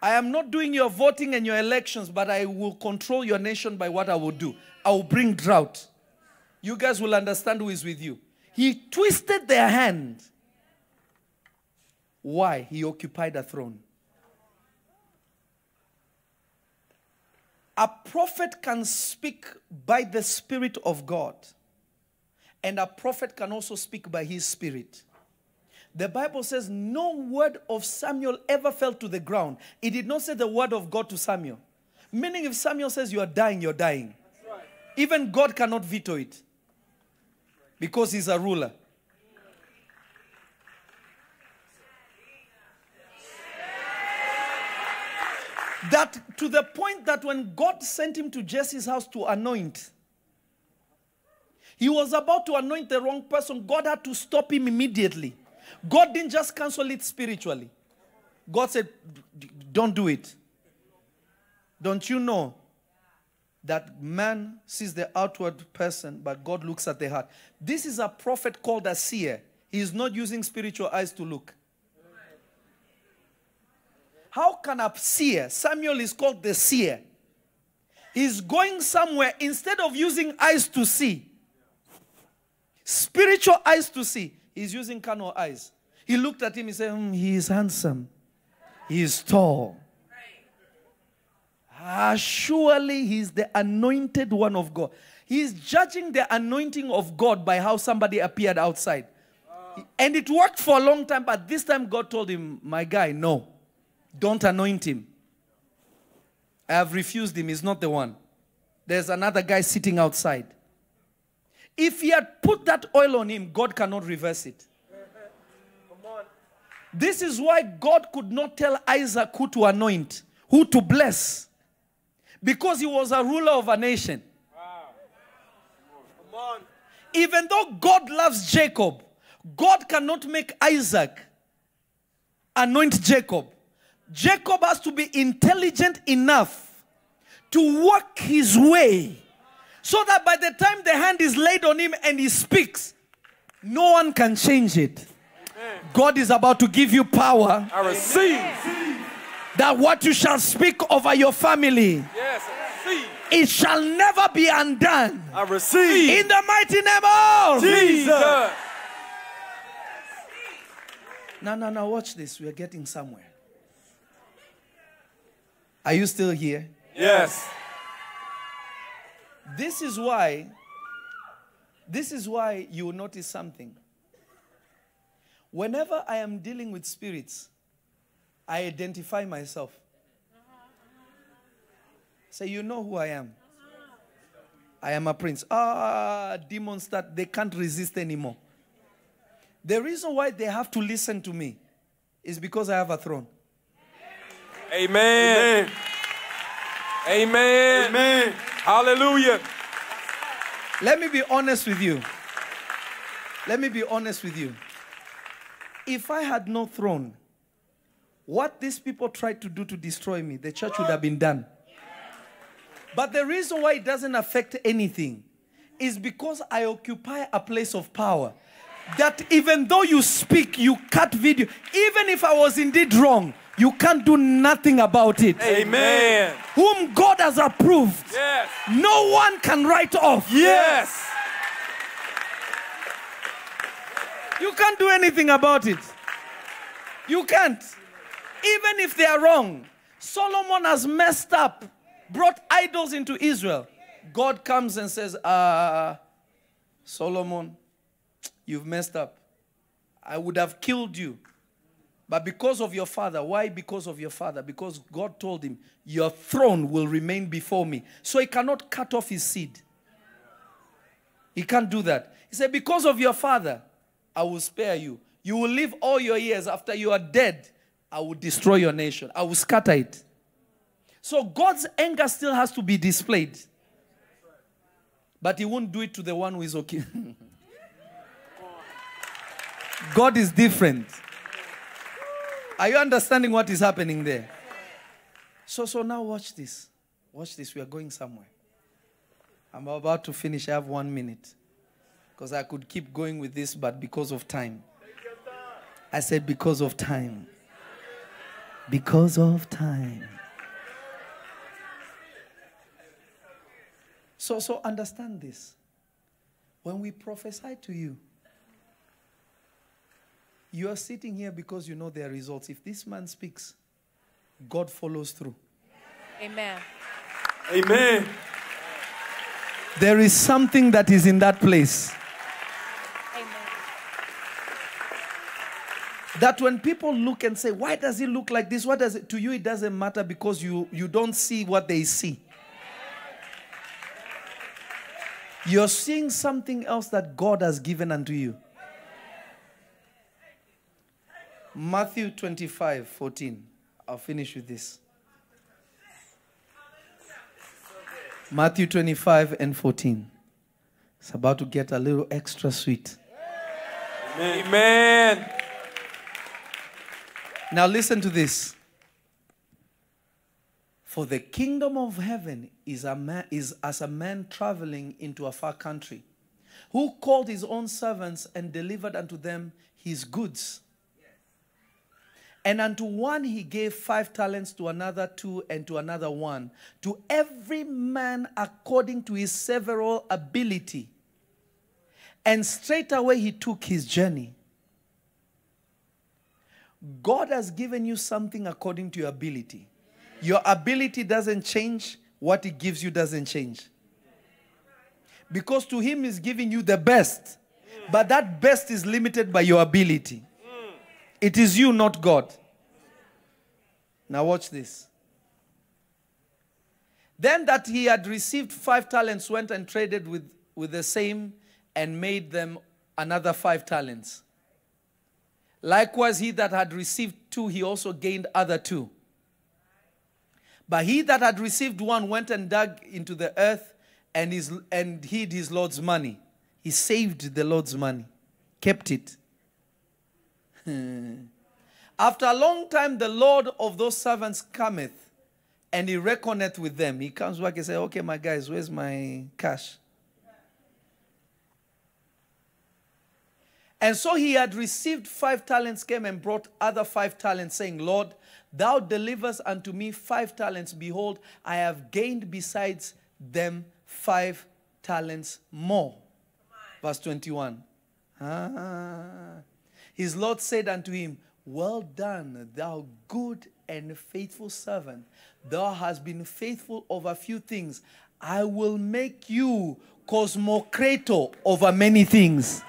Speaker 5: I am not doing your voting and your elections, but I will control your nation by what I will do. I will bring drought. You guys will understand who is with you. He twisted their hand. Why? He occupied a throne. A prophet can speak by the Spirit of God, and a prophet can also speak by his Spirit. The Bible says no word of Samuel ever fell to the ground. It did not say the word of God to Samuel. Meaning, if Samuel says you are dying, you're dying. Even God cannot veto it because he's a ruler. That to the point that when God sent him to Jesse's house to anoint, he was about to anoint the wrong person. God had to stop him immediately. God didn't just cancel it spiritually. God said, Don't do it. Don't you know that man sees the outward person, but God looks at the heart? This is a prophet called a seer. He is not using spiritual eyes to look. How can a seer, Samuel is called the seer, he's going somewhere instead of using eyes to see, spiritual eyes to see, he's using carnal eyes. He looked at him, he said, "Hmm, He is handsome, he is tall. Ah, surely he's the anointed one of God. He's judging the anointing of God by how somebody appeared outside. And it worked for a long time, but this time God told him, My guy, no, don't anoint him. I have refused him, he's not the one. There's another guy sitting outside. If he had put that oil on him, God cannot reverse it. This is why God could not tell Isaac who to anoint, who to bless, because he was a ruler of a nation. Even though God loves Jacob, God cannot make Isaac anoint Jacob. Jacob has to be intelligent enough to work his way so that by the time the hand is laid on him and he speaks, no one can change it. God is about to give you power
Speaker 9: I receive.
Speaker 5: that what you shall speak over your family,
Speaker 9: Yes,
Speaker 5: it shall never be undone.
Speaker 9: I receive.
Speaker 5: In the mighty name of
Speaker 9: Jesus.
Speaker 5: Now, now, now, watch this. We are getting somewhere. Are you still here?
Speaker 9: Yes.
Speaker 5: This is why, this is why you will notice something. Whenever I am dealing with spirits, I identify myself. Say, you know who I am. I am a prince. Ah, demons that they can't resist anymore. The reason why they have to listen to me is because I have a throne.
Speaker 9: Amen. Amen.
Speaker 6: Amen.
Speaker 9: Hallelujah.
Speaker 5: Let me be honest with you. Let me be honest with you. If I had no throne, what these people tried to do to destroy me, the church would have been done. But the reason why it doesn't affect anything is because I occupy a place of power. That even though you speak, you cut video, even if I was indeed wrong, you can't do nothing about it.
Speaker 9: Amen.
Speaker 5: Whom God has approved,
Speaker 9: Yes.
Speaker 5: no one can write off.
Speaker 9: Yes.
Speaker 5: You can't do anything about it. You can't. Even if they are wrong. Solomon has messed up, brought idols into Israel. God comes and says, uh, Solomon, you've messed up. I would have killed you. But because of your father, why because of your father? Because God told him, Your throne will remain before me. So he cannot cut off his seed. He can't do that. He said, Because of your father, I will spare you. You will live all your years. After you are dead, I will destroy your nation. I will scatter it. So God's anger still has to be displayed. But he won't do it to the one who is okay. God is different. Are you understanding what is happening there? So, so now watch this. Watch this. We are going somewhere. I'm about to finish. I have one minute. Because I could keep going with this, but because of time. I said, because of time. Because of time. So, so understand this. When we prophesy to you, you are sitting here because you know their results. If this man speaks, God follows through.
Speaker 3: Amen.
Speaker 9: Amen.
Speaker 5: There is something that is in that place. That when people look and say, Why does it look like this? What does it to you? It doesn't matter because you, you don't see what they see. You're seeing something else that God has given unto you. Matthew 25, 14. I'll finish with this. Matthew 25 and 14. It's about to get a little extra sweet.
Speaker 9: Amen.
Speaker 5: Now listen to this. For the kingdom of heaven is, a man, is as a man traveling into a far country, who called his own servants and delivered unto them his goods. And unto one he gave five talents, to another two, and to another one, to every man according to his several ability. And straightway he took his journey. God has given you something according to your ability. Your ability doesn't change, what He gives you doesn't change. Because to Him is giving you the best, but that best is limited by your ability. It is you, not God. Now, watch this. Then that he had received five talents, went and traded with, with the same and made them another five talents. Likewise, he that had received two, he also gained other two. But he that had received one went and dug into the earth and, his, and hid his Lord's money. He saved the Lord's money, kept it. After a long time, the Lord of those servants cometh and he reckoneth with them. He comes back and says, Okay, my guys, where's my cash? And so he had received five talents, came and brought other five talents, saying, Lord, thou deliverest unto me five talents. Behold, I have gained besides them five talents more. Verse 21. Ah. His Lord said unto him, Well done, thou good and faithful servant. Thou hast been faithful over few things. I will make you kosmokrator over many things.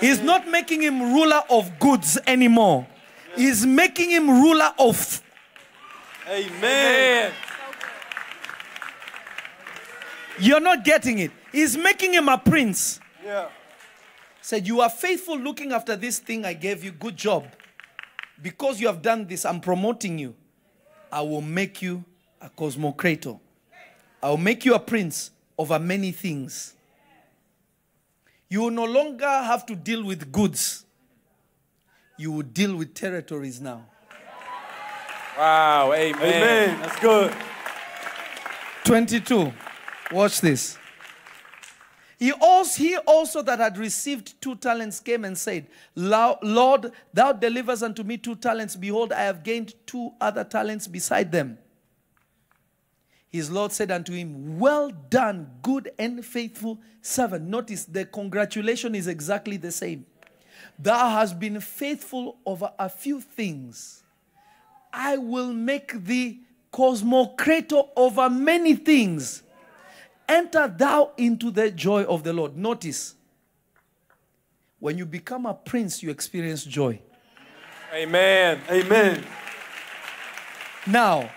Speaker 5: He's not making him ruler of goods anymore. He's making him ruler of
Speaker 9: Amen.
Speaker 5: You're not getting it. He's making him a prince.
Speaker 9: Yeah.
Speaker 5: Said, You are faithful looking after this thing I gave you. Good job. Because you have done this, I'm promoting you. I will make you a kosmokrator. I will make you a prince over many things. You will no longer have to deal with goods, you will deal with territories now.
Speaker 9: Wow. Amen.
Speaker 6: Amen. That's good.
Speaker 5: 22. Watch this. He also, he also that had received two talents came and said, Lord, thou delivers unto me two talents. Behold, I have gained two other talents beside them. His Lord said unto him, Well done, good and faithful servant. Notice the congratulation is exactly the same. Thou hast been faithful over a few things. I will make thee kosmokrator over many things. Enter thou into the joy of the Lord. Notice, when you become a prince, you experience joy.
Speaker 9: Amen.
Speaker 6: Amen.
Speaker 5: Now,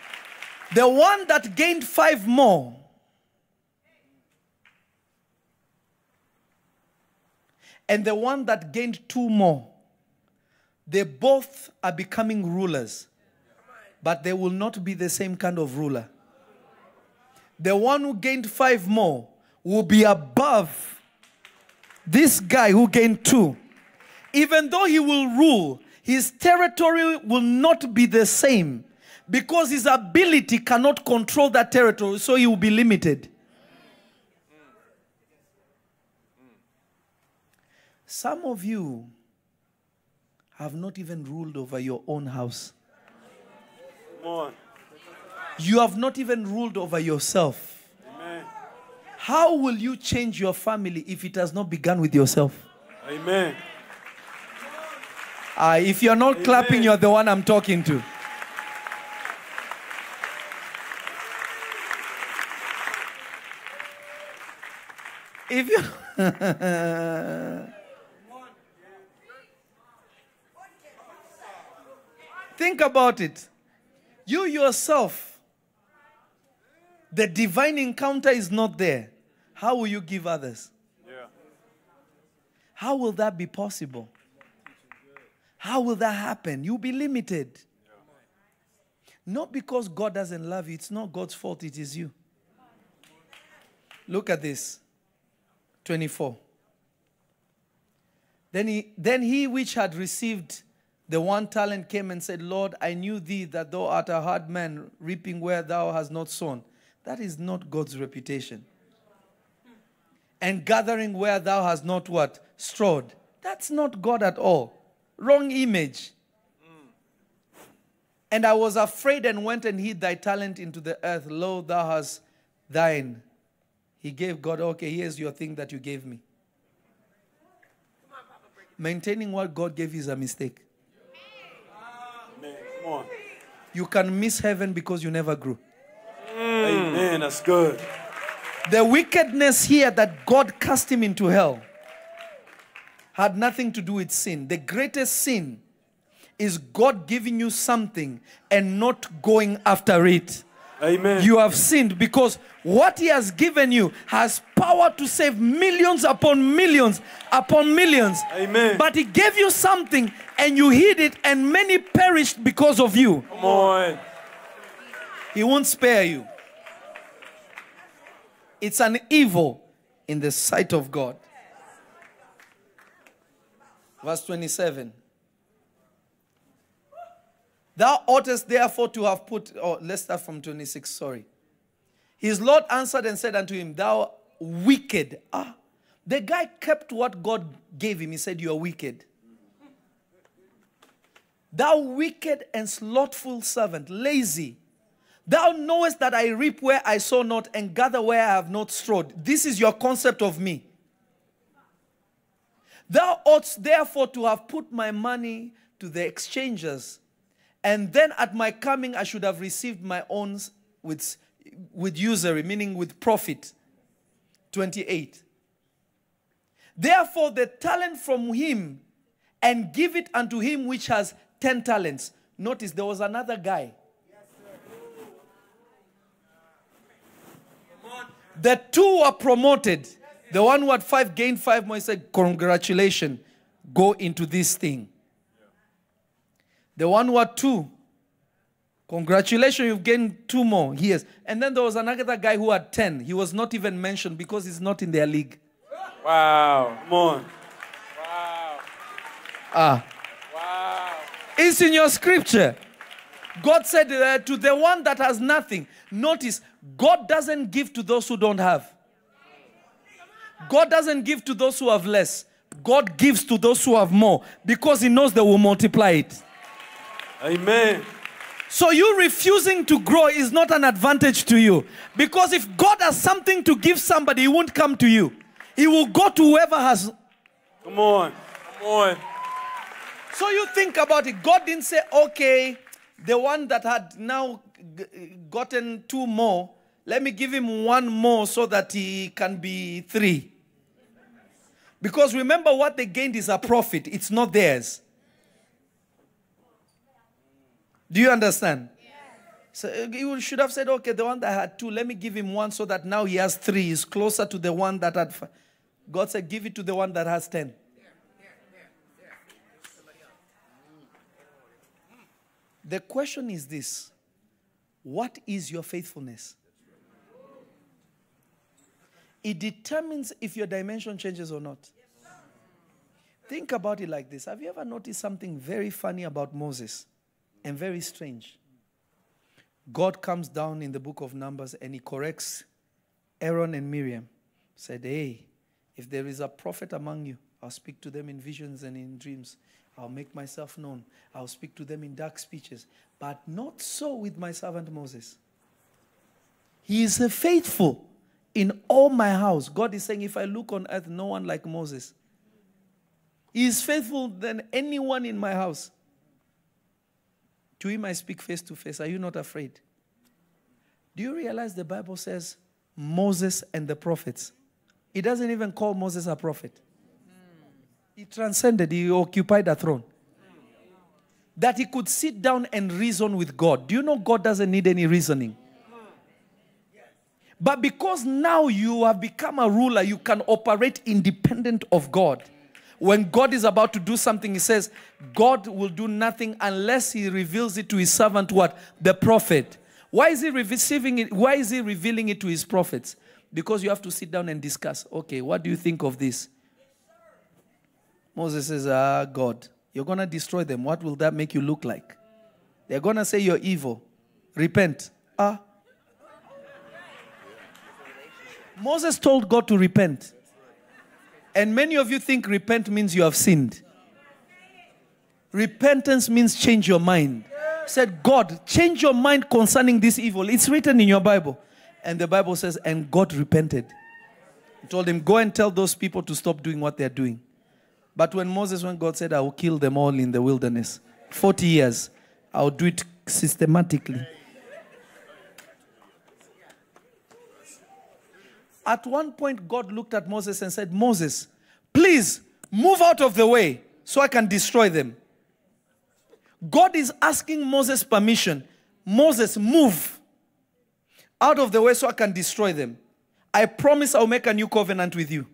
Speaker 5: the one that gained five more and the one that gained two more, they both are becoming rulers, but they will not be the same kind of ruler. The one who gained five more will be above this guy who gained two. Even though he will rule, his territory will not be the same because his ability cannot control that territory, so he will be limited. Some of you have not even ruled over your own house.
Speaker 6: Come on.
Speaker 5: You have not even ruled over yourself.
Speaker 6: Amen.
Speaker 5: How will you change your family if it has not begun with yourself?
Speaker 6: Amen.
Speaker 5: Ah, if you're not clapping, you're the one I'm talking to. If you think about it, you yourself, the divine encounter is not there. How will you give others?
Speaker 6: Yeah.
Speaker 5: How will that be possible? How will that happen? You'll be limited. Not because God doesn't love you, it's not God's fault, it is you. Look at this 24. Then he, then he which had received the one talent came and said, Lord, I knew thee that thou art a hard man, reaping where thou hast not sown. That is not God's reputation. And gathering where thou hast not what? Strawed. That's not God at all. Wrong image. And I was afraid and went and hid thy talent into the earth. Lo, thou hast thine. He gave God, okay, here's your thing that you gave me. Maintaining what God gave you is a mistake.
Speaker 6: Amen. Come on.
Speaker 5: You can miss heaven because you never grew. Mm.
Speaker 6: Amen. That's good.
Speaker 5: The wickedness here that God cast him into hell had nothing to do with sin. The greatest sin is God giving you something and not going after it.
Speaker 6: Amen.
Speaker 5: You have sinned because what He has given you has power to save millions upon millions upon millions.
Speaker 6: Amen.
Speaker 5: But He gave you something and you hid it, and many perished because of you.
Speaker 6: Come on.
Speaker 5: He won't spare you. It's an evil in the sight of God. Verse 27. Thou oughtest therefore to have put, oh, let's start from 26, sorry. His Lord answered and said unto him, Thou wicked. Ah, the guy kept what God gave him. He said, You are wicked. Thou wicked and slothful servant, lazy. Thou knowest that I reap where I sow not and gather where I have not strawed. This is your concept of me. Thou oughtst therefore to have put my money to the exchangers, And then at my coming, I should have received my own with, with usury, meaning with profit. 28. Therefore, the talent from him and give it unto him which has 10 talents. Notice there was another guy. The two were promoted. The one who had five gained five more. He said, Congratulations, go into this thing. The one who had two, congratulations, you've gained two more. Yes. And then there was another guy who had 10. He was not even mentioned because he's not in their league.
Speaker 9: Wow.
Speaker 2: Come on. Wow.
Speaker 5: Ah.
Speaker 9: Wow.
Speaker 5: It's in your scripture. God said uh, to the one that has nothing. Notice, God doesn't give to those who don't have. God doesn't give to those who have less. God gives to those who have more because He knows they will multiply it.
Speaker 9: Amen.
Speaker 5: So you refusing to grow is not an advantage to you. Because if God has something to give somebody, He won't come to you. He will go to whoever has.
Speaker 9: Come on. Come on.
Speaker 5: So you think about it. God didn't say, okay, the one that had now gotten two more, let me give him one more so that he can be three. Because remember, what they gained is a profit, it's not theirs. Do you understand? So uh, you should have said, okay, the one that had two, let me give him one so that now he has three. He's closer to the one that had. Five. God said, give it to the one that has ten. The question is this What is your faithfulness? It determines if your dimension changes or not. Think about it like this Have you ever noticed something very funny about Moses and very strange? God comes down in the book of Numbers and he corrects Aaron and Miriam. Said, Hey, if there is a prophet among you, I'll speak to them in visions and in dreams. I'll make myself known. I'll speak to them in dark speeches. But not so with my servant Moses. He is faithful in all my house. God is saying, if I look on earth, no one like Moses. He is faithful than anyone in my house. To him I speak face to face. Are you not afraid? Do you realize the Bible says Moses and the prophets? It doesn't even call Moses a prophet. He transcended, he occupied a throne. That he could sit down and reason with God. Do you know God doesn't need any reasoning? But because now you have become a ruler, you can operate independent of God. When God is about to do something, He says, God will do nothing unless He reveals it to His servant, what? The prophet. Why is He receiving it? Why is He revealing it to His prophets? Because you have to sit down and discuss. Okay, what do you think of this? Moses says, Ah, God, you're going to destroy them. What will that make you look like? They're going to say you're evil. Repent. Ah. Moses told God to repent. And many of you think repent means you have sinned. Repentance means change your mind. Said, God, change your mind concerning this evil. It's written in your Bible. And the Bible says, and God repented. He told him, go and tell those people to stop doing what they're doing. But when Moses, when God said, I will kill them all in the wilderness, 40 years, I'll do it systematically. At one point, God looked at Moses and said, Moses, please move out of the way so I can destroy them. God is asking Moses permission. Moses, move out of the way so I can destroy them. I promise I'll make a new covenant with you.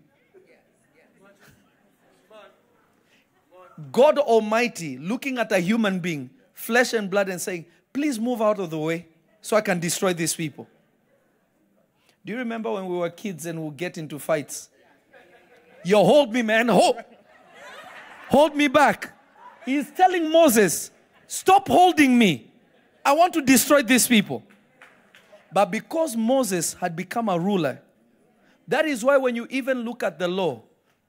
Speaker 5: God Almighty looking at a human being, flesh and blood, and saying, Please move out of the way so I can destroy these people. Do you remember when we were kids and we get into fights? You hold me, man. Hold, hold me back. He's telling Moses, Stop holding me. I want to destroy these people. But because Moses had become a ruler, that is why when you even look at the law,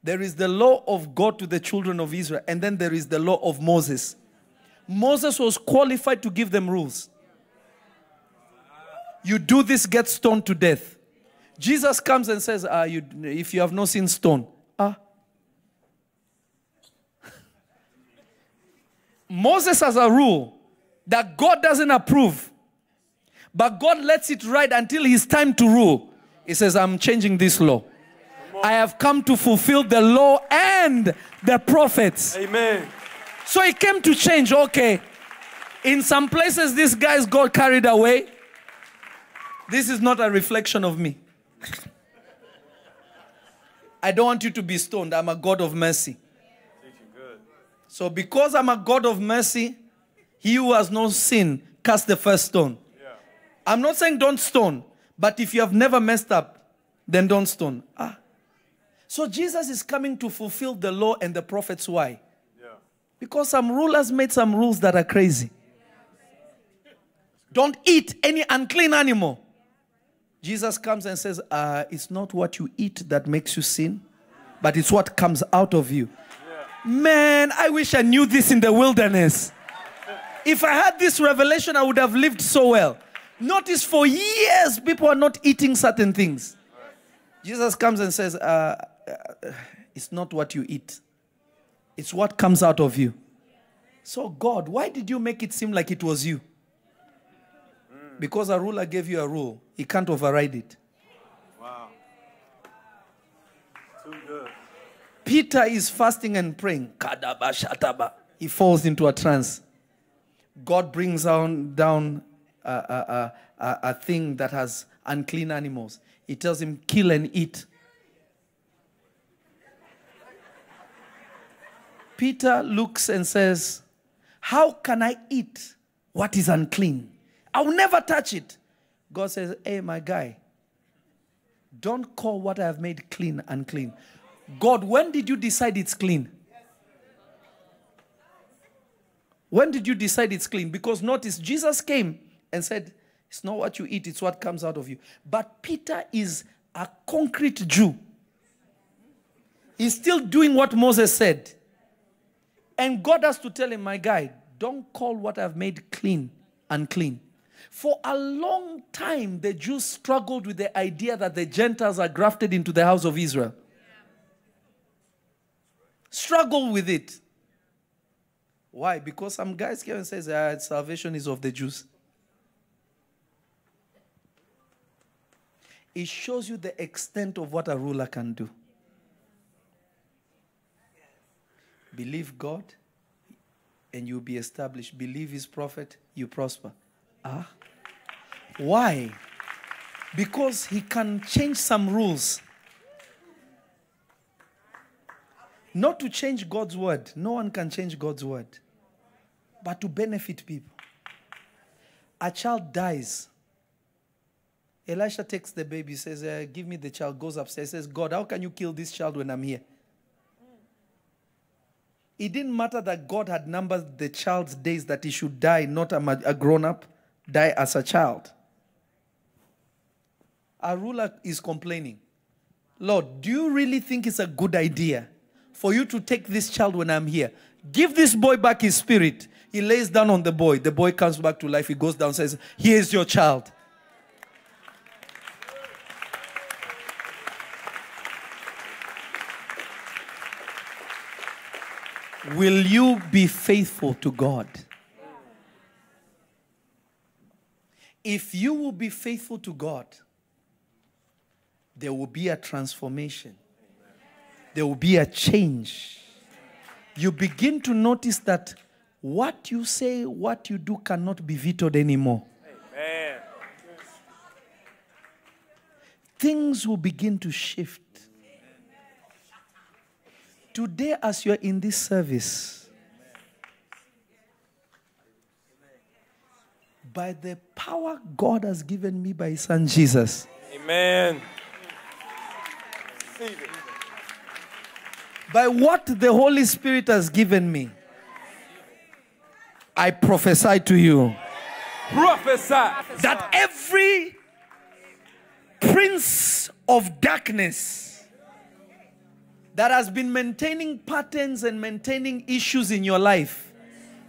Speaker 5: there is the law of God to the children of Israel, and then there is the law of Moses. Moses was qualified to give them rules. You do this, get stoned to death. Jesus comes and says, ah, you, If you have no sin, stone. Ah. Moses has a rule that God doesn't approve, but God lets it ride until His time to rule. He says, I'm changing this law. I have come to fulfill the law and the prophets.
Speaker 9: Amen.
Speaker 5: So he came to change. Okay. In some places, these guys got carried away. This is not a reflection of me. I don't want you to be stoned. I'm a God of mercy. So, because I'm a God of mercy, he who has no sin cast the first stone. I'm not saying don't stone, but if you have never messed up, then don't stone. Ah. So, Jesus is coming to fulfill the law and the prophets. Why? Because some rulers made some rules that are crazy. Don't eat any unclean animal. Jesus comes and says, uh, It's not what you eat that makes you sin, but it's what comes out of you. Man, I wish I knew this in the wilderness. If I had this revelation, I would have lived so well. Notice for years, people are not eating certain things. Jesus comes and says, uh, Uh, it's not what you eat, it's what comes out of you. So, God, why did you make it seem like it was you? Because a ruler gave you a rule, he can't override it.
Speaker 9: Wow. Too good.
Speaker 5: Peter is fasting and praying. Kadaba shataba. He falls into a trance. God brings down, down a, a, a, a thing that has unclean animals. He tells him, kill and eat. Peter looks and says, How can I eat what is unclean? I will never touch it. God says, Hey, my guy, don't call what I have made clean unclean. God, when did you decide it's clean? When did you decide it's clean? Because notice, Jesus came and said, It's not what you eat, it's what comes out of you. But Peter is a concrete Jew. He's still doing what Moses said. And God has to tell him, My guy, don't call what I've made clean unclean. For a long time, the Jews struggled with the idea that the Gentiles are grafted into the house of Israel. Struggle with it. Why? Because some guys came and says, ah, salvation is of the Jews. It shows you the extent of what a ruler can do. Believe God and you'll be established. Believe his prophet, you prosper. Ah. Why? Because he can change some rules. Not to change God's word. No one can change God's word. But to benefit people. A child dies. Elisha takes the baby, says, uh, Give me the child, goes upstairs, says, God, how can you kill this child when I'm here? It didn't matter that God had numbered the child's days that he should die, not a, a grown up, die as a child. A ruler is complaining, Lord, do you really think it's a good idea for you to take this child when I'm here? Give this boy back his spirit. He lays down on the boy. The boy comes back to life. He goes down says, Here's your child. Will you be faithful to God? If you will be faithful to God, there will be a transformation, there will be a change. You begin to notice that what you say, what you do cannot be vetoed anymore.
Speaker 9: Man.
Speaker 5: Things will begin to shift. Today, as you're in this service, by the power God has given me by His Son Jesus,
Speaker 9: Amen.
Speaker 5: by what the Holy Spirit has given me, I prophesy to you
Speaker 9: Prophesy.
Speaker 5: that every prince of darkness that has been maintaining patterns and maintaining issues in your life,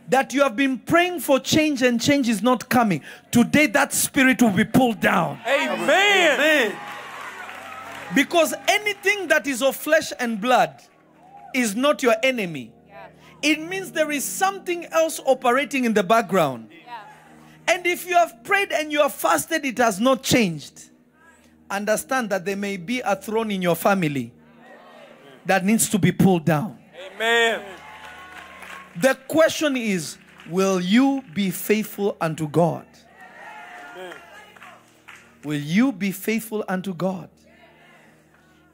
Speaker 5: that you have been praying for change and change is not coming, today that spirit will be pulled down.
Speaker 9: Amen.
Speaker 5: Because anything that is of flesh and blood is not your enemy. It means there is something else operating in the background. And if you have prayed and you have fasted, it has not changed. Understand that there may be a throne in your family that needs to be pulled down.
Speaker 9: Amen.
Speaker 5: The question is Will you be faithful unto God? Will you be faithful unto God?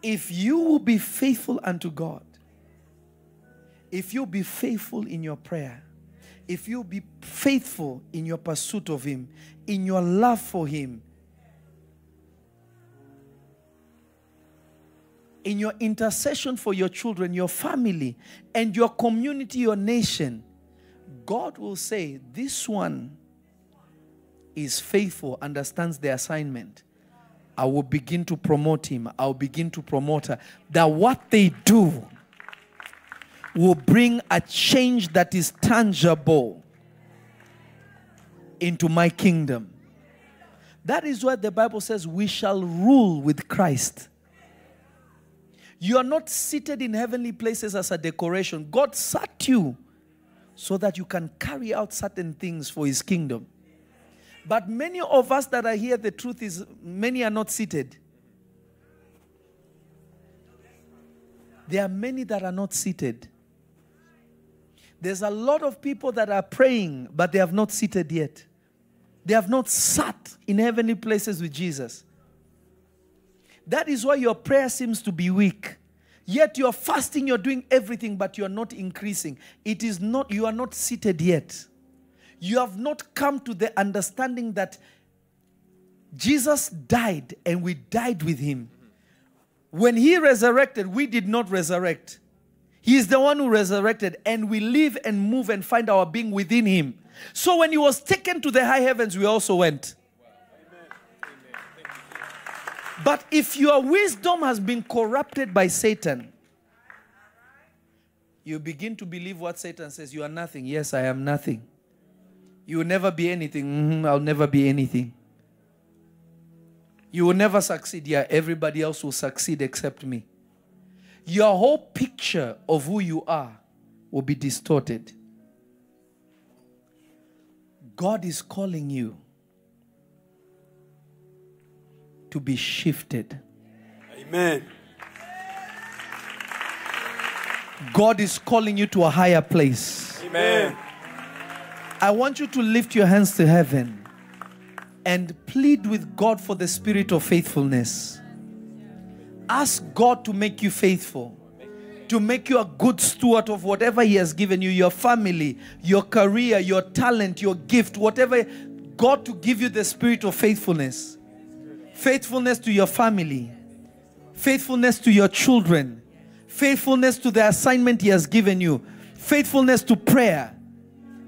Speaker 5: If you will be faithful unto God, if you be faithful in your prayer, if you be faithful in your pursuit of Him, in your love for Him, in your intercession for your children, your family, and your community, your nation, God will say, This one is faithful, understands the assignment. I will begin to promote him. I'll begin to promote her. That what they do will bring a change that is tangible into my kingdom. That is what the Bible says we shall rule with Christ. You are not seated in heavenly places as a decoration. God sat you so that you can carry out certain things for his kingdom. But many of us that are here, the truth is, many are not seated. There are many that are not seated. There's a lot of people that are praying, but they have not seated yet. They have not sat in heavenly places with Jesus. That is why your prayer seems to be weak. Yet you're fasting, you're doing everything, but you're not increasing. It is not, you are not seated yet. You have not come to the understanding that Jesus died and we died with him. When he resurrected, we did not resurrect. He is the one who resurrected, and we live and move and find our being within him. So when he was taken to the high heavens, we also went. But if your wisdom has been corrupted by Satan, you begin to believe what Satan says. You are nothing. Yes, I am nothing. You will never be anything. Mhm, I'll never be anything. You will never succeed. Yeah, everybody else will succeed except me. Your whole picture of who you are will be distorted. God is calling you to be shifted.
Speaker 10: Amen.
Speaker 5: God is calling you to a higher place.
Speaker 9: Amen.
Speaker 5: I want you to lift your hands to heaven and plead with God for the spirit of faithfulness. Ask God to make you faithful, to make you a good steward of whatever He has given you your family, your career, your talent, your gift, whatever. God to give you the spirit of faithfulness. Faithfulness to your family, faithfulness to your children, faithfulness to the assignment He has given you, faithfulness to prayer,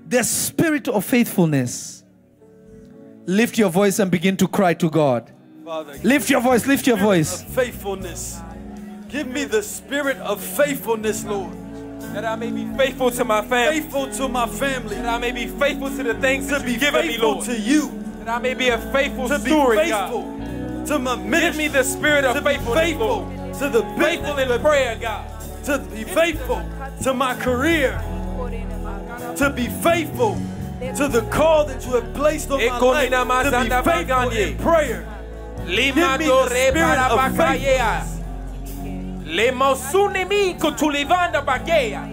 Speaker 5: the spirit of faithfulness. Lift your voice and begin to cry to God.
Speaker 10: Father,
Speaker 5: Lift your voice, lift your voice.
Speaker 10: faithfulness. Give me the spirit of faithfulness, Lord.
Speaker 9: That I may be faithful to my family.
Speaker 10: Faithful to my family.
Speaker 9: That I may be faithful to the things
Speaker 10: To
Speaker 9: that
Speaker 10: be
Speaker 9: you've given me,
Speaker 10: faithful
Speaker 9: Lord.
Speaker 10: to you.
Speaker 9: That I may be a faithful
Speaker 10: To be
Speaker 9: steward,
Speaker 10: faithful
Speaker 9: God.
Speaker 10: To my
Speaker 9: Give me the spirit of
Speaker 10: To be
Speaker 9: faithfulness,
Speaker 10: faithful
Speaker 9: Lord.
Speaker 10: to the
Speaker 9: Faithful in prayer, God.
Speaker 10: To be faithful to my career. To be faithful to the call that you have placed on my life. To be faithful in prayer. Give me the spirit of
Speaker 9: parabakayea. Le mosune mi kutulivanda bagea.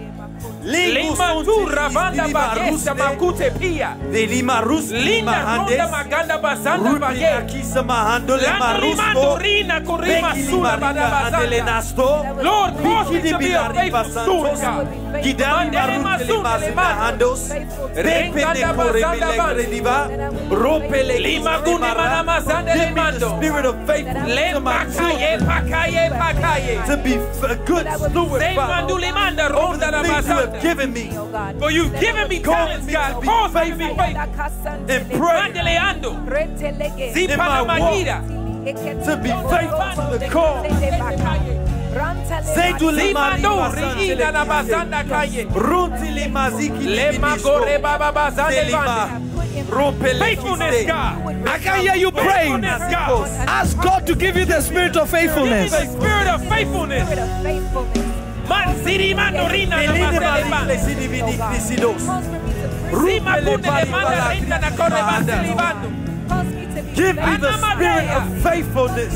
Speaker 9: Lima tu ravanda bagesa makute pia.
Speaker 10: De lima rus
Speaker 9: Linda ronda maganda bazanda bagea.
Speaker 10: kisa mahando le
Speaker 9: Landa limando
Speaker 10: marusto.
Speaker 9: rina korima
Speaker 10: Beki
Speaker 9: sura
Speaker 10: lima rika andele
Speaker 9: badabazanda.
Speaker 10: nasto.
Speaker 9: Lord, cause me
Speaker 10: Biki di
Speaker 9: to be a
Speaker 10: bilari
Speaker 9: faithful steward,
Speaker 10: basantos.
Speaker 9: God.
Speaker 10: Gidani
Speaker 9: Mandele
Speaker 10: marute le
Speaker 9: masule
Speaker 10: mazi
Speaker 9: le mando.
Speaker 10: mahandos. Bepende
Speaker 9: Renganda
Speaker 10: kore
Speaker 9: bazanda
Speaker 10: belegre
Speaker 9: bandi.
Speaker 10: diva. Rope le
Speaker 9: Lima
Speaker 10: kisa
Speaker 9: guni
Speaker 10: mara.
Speaker 9: mana mazanda
Speaker 10: Give
Speaker 9: le
Speaker 10: me the
Speaker 9: mando.
Speaker 10: spirit of
Speaker 9: Le
Speaker 10: to my
Speaker 9: pakaye,
Speaker 10: children.
Speaker 9: pakaye, pakaye.
Speaker 10: To be a good steward, Father, over
Speaker 9: ronda
Speaker 10: the
Speaker 9: da
Speaker 10: things you have
Speaker 9: bazanda.
Speaker 10: given me.
Speaker 9: For you've given me talents, God. Cause me to be
Speaker 10: faithful
Speaker 9: faithful.
Speaker 10: in prayer. In my walk. To be faithful to the call. Zaidu le mari
Speaker 9: Zimando
Speaker 10: basante le
Speaker 9: riina na bazanda kaye.
Speaker 10: Runti le maziki
Speaker 9: Le
Speaker 10: le
Speaker 9: magore baba bazanda
Speaker 10: Delima.
Speaker 9: bande.
Speaker 10: Rompe le
Speaker 9: Faithfulness. God.
Speaker 5: I can hear you praying. Ask God to give you the spirit of faithfulness.
Speaker 9: the spirit of faithfulness. Man ziri mando rina na
Speaker 10: Belene
Speaker 9: bazanda
Speaker 10: mari le
Speaker 9: bande.
Speaker 10: sidi vini krisidos. Ruma le Give me the spirit of faithfulness.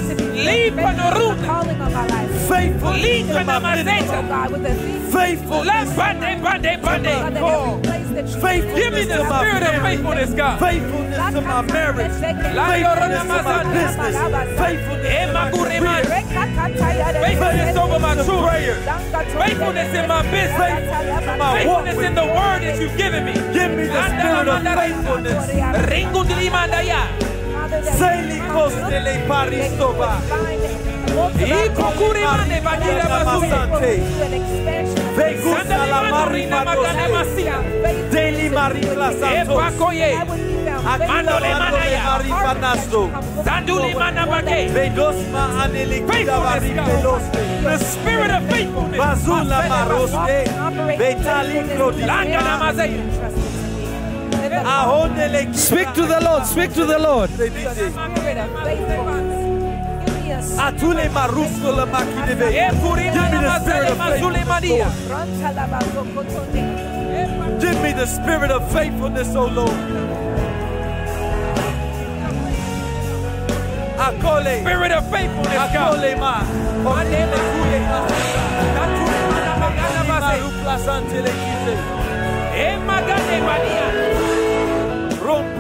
Speaker 1: calling on my life.
Speaker 10: Faithfulness to my ministry.
Speaker 1: God, with a thief.
Speaker 10: Faithfulness. Faithfulness
Speaker 9: Give me the
Speaker 10: to my
Speaker 9: spirit of
Speaker 10: family.
Speaker 9: faithfulness, God.
Speaker 10: Faithfulness to my marriage. Faithfulness to my business. Faithfulness to my career.
Speaker 9: Faithfulness over my children. Faithfulness in my business. Faithfulness in the word that you've given me.
Speaker 10: Give me the spirit of faithfulness. Seli kostele paristoba.
Speaker 9: Ipokurimane bagira bazuye.
Speaker 10: Vegusa la marina. Deli marina.
Speaker 9: Epakoye. Mandole manaya.
Speaker 10: marifanasto.
Speaker 9: Zanduli manabage.
Speaker 10: Vedosma anelikida
Speaker 9: Faithfulness, God.
Speaker 10: varipeloste.
Speaker 9: The spirit of faithfulness.
Speaker 10: Bazula maroste. Betalikro
Speaker 9: Langa
Speaker 10: di
Speaker 9: namazeya.
Speaker 10: Ahonele
Speaker 5: Speak to the Lord. Speak to the Lord.
Speaker 10: Atule marusto la makideve.
Speaker 9: Epurina
Speaker 10: Give me the spirit of faithfulness. Give me the spirit of faithfulness, O Lord. Akole.
Speaker 9: Spirit of faithfulness, God.
Speaker 10: Akole ma.
Speaker 9: Mandele kuye. Natule manabagana base.
Speaker 10: Marupla santele kise.
Speaker 9: Emagane mania.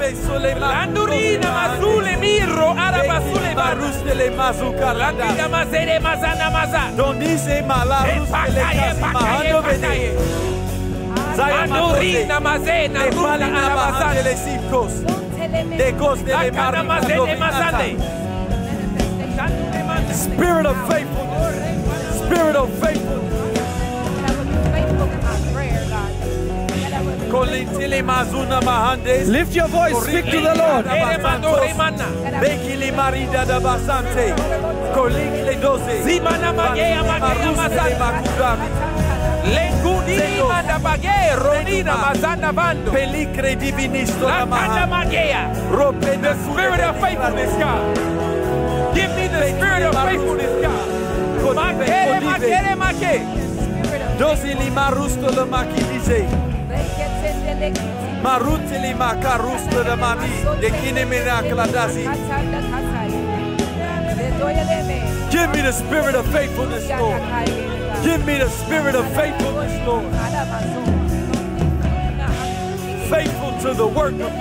Speaker 10: Rompe sole ma.
Speaker 9: Landurina mazule miro arabasule baru.
Speaker 10: Marustele mazuka
Speaker 9: Langiga
Speaker 10: landa.
Speaker 9: mazere mazana maza.
Speaker 10: Dondize malarustele
Speaker 9: Epakaye,
Speaker 10: kasi
Speaker 9: pakaye,
Speaker 10: mahando
Speaker 9: pakaye.
Speaker 10: vede. Zaya
Speaker 9: Mandurina mazena
Speaker 10: Le
Speaker 9: runa
Speaker 10: pali na
Speaker 9: arabasana.
Speaker 10: sikos. De de le
Speaker 9: Lakana mazene mazande.
Speaker 10: Spirit of faithfulness. Spirit of faithfulness.
Speaker 5: Lift your voice. Speak to the Lord.
Speaker 9: Ere mandore mana.
Speaker 10: Bekili marida da basante. Kolikle doze.
Speaker 9: Zimana magea magea mazana.
Speaker 10: makudami.
Speaker 9: Lengudini manda bage ronina mazana bando.
Speaker 10: Pelicre divinisto la
Speaker 9: magea.
Speaker 10: Rope
Speaker 9: The spirit of faithfulness, God. Give me the spirit of faithfulness, God. Makere makere make.
Speaker 10: Dozi li marusto le makidize. Maruti li makarusto le mami. De kine mirakla. Give me the spirit of faithfulness, Lord. Give me the spirit of faithfulness, Lord. Faithful to the work of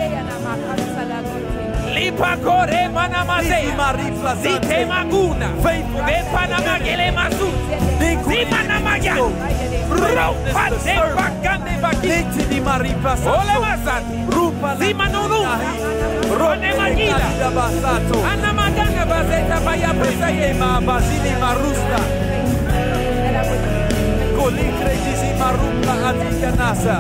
Speaker 9: Lipa kore mana
Speaker 10: Lisi
Speaker 9: mazea.
Speaker 10: maripla
Speaker 9: Zite maguna.
Speaker 10: Faithful.
Speaker 9: Bepana magele mazu. Zimana magya. Ropa de bakande baki.
Speaker 10: Leti di maripa
Speaker 9: Ole
Speaker 10: santo.
Speaker 9: mazati.
Speaker 10: Rupa la
Speaker 9: Zimanuruna.
Speaker 10: Rone
Speaker 9: magila. Ana magana bazeta baya
Speaker 10: Pesaye
Speaker 9: pesaye.
Speaker 10: ma basili marusta. Kolikre dizi marupla atika nasa.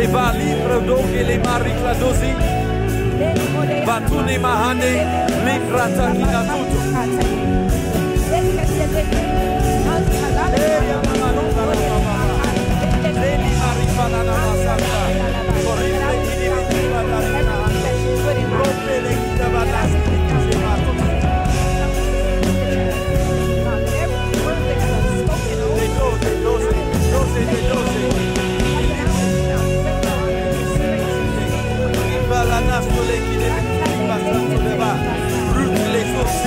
Speaker 10: De va libro doge le marikla dozi. Batune mahane libra takina tutu. Leli maripa na na masaka. Korile kini vitima na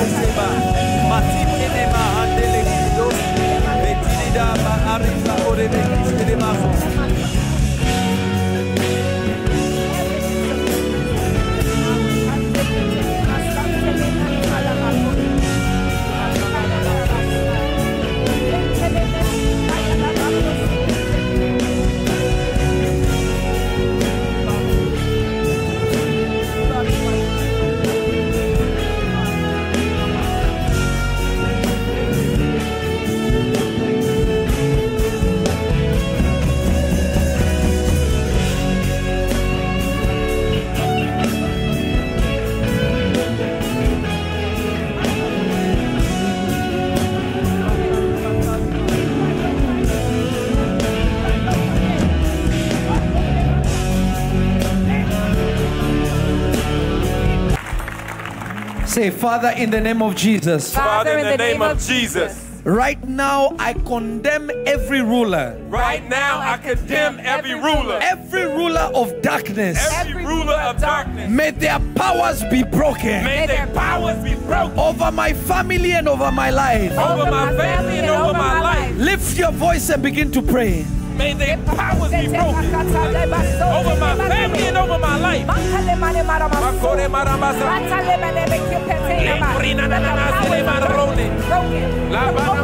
Speaker 10: le sose
Speaker 5: Say, Father, in the name of Jesus,
Speaker 9: Father, in the name of Jesus,
Speaker 5: Right now, I condemn every ruler,
Speaker 9: Right now, I condemn every ruler,
Speaker 5: every ruler of darkness.
Speaker 9: every ruler of darkness.
Speaker 5: May their powers be broken
Speaker 9: May their powers be broken
Speaker 5: over my family and over my life.
Speaker 9: over my family and over my life.
Speaker 5: Lift your voice and begin to pray.
Speaker 9: May their powers be broken over my family and over my life. Makore marabasa. Lembrina na na na selema rone. La bana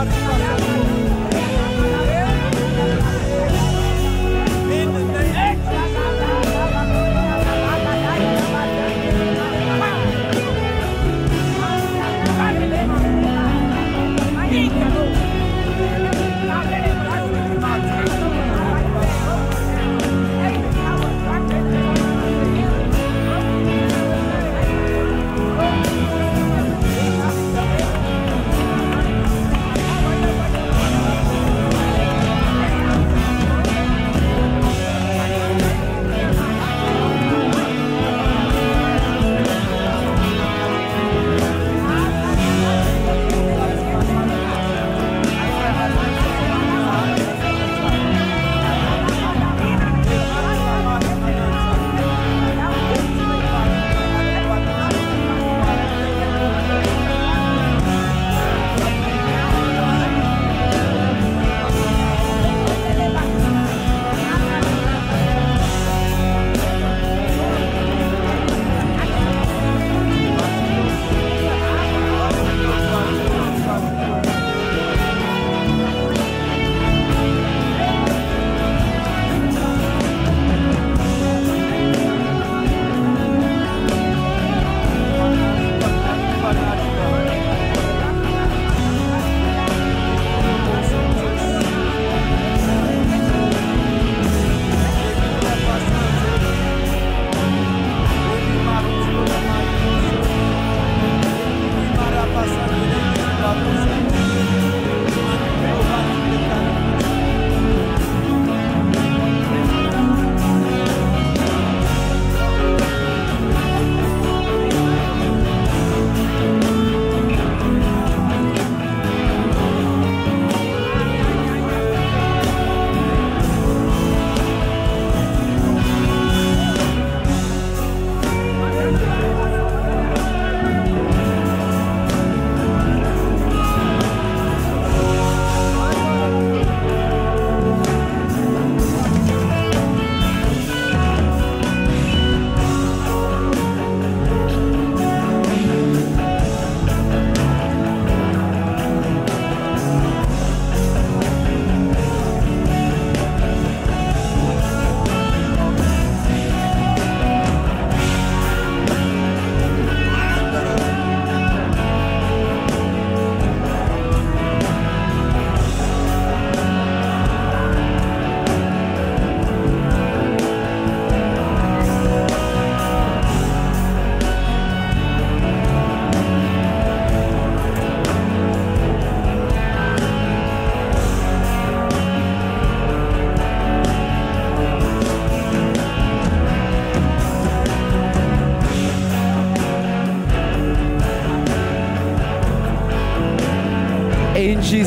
Speaker 5: In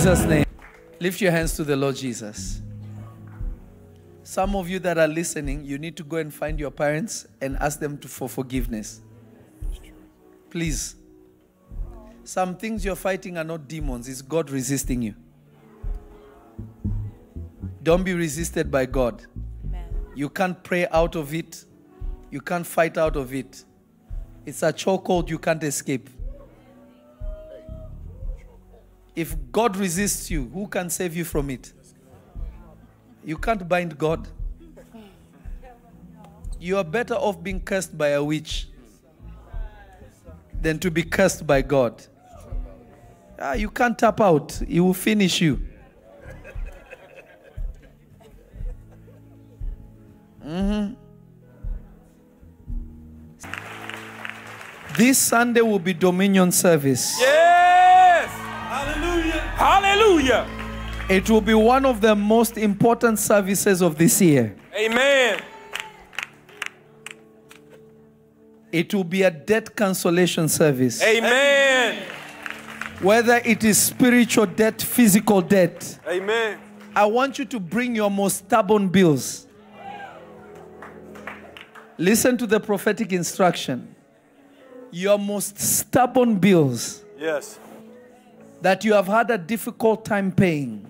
Speaker 5: Jesus' name. Lift your hands to the Lord Jesus. Some of you that are listening, you need to go and find your parents and ask them to, for forgiveness. Please. Some things you're fighting are not demons, it's God resisting you. Don't be resisted by God. You can't pray out of it, you can't fight out of it. It's a chokehold you can't escape. If God resists you, who can save you from it? You can't bind God. You are better off being cursed by a witch than to be cursed by God. Ah, you can't tap out, He will finish you. Mhm. This Sunday will be Dominion service.
Speaker 6: Yes. Hallelujah. Hallelujah.
Speaker 5: It will be one of the most important services of this year.
Speaker 6: Amen.
Speaker 5: It will be a debt cancellation service.
Speaker 6: Amen.
Speaker 5: Whether it is spiritual debt, physical debt,
Speaker 6: Amen.
Speaker 5: I want you to bring your most stubborn bills. Listen to the prophetic instruction. Your most stubborn bills
Speaker 6: Yes.
Speaker 5: That you have had a difficult time paying,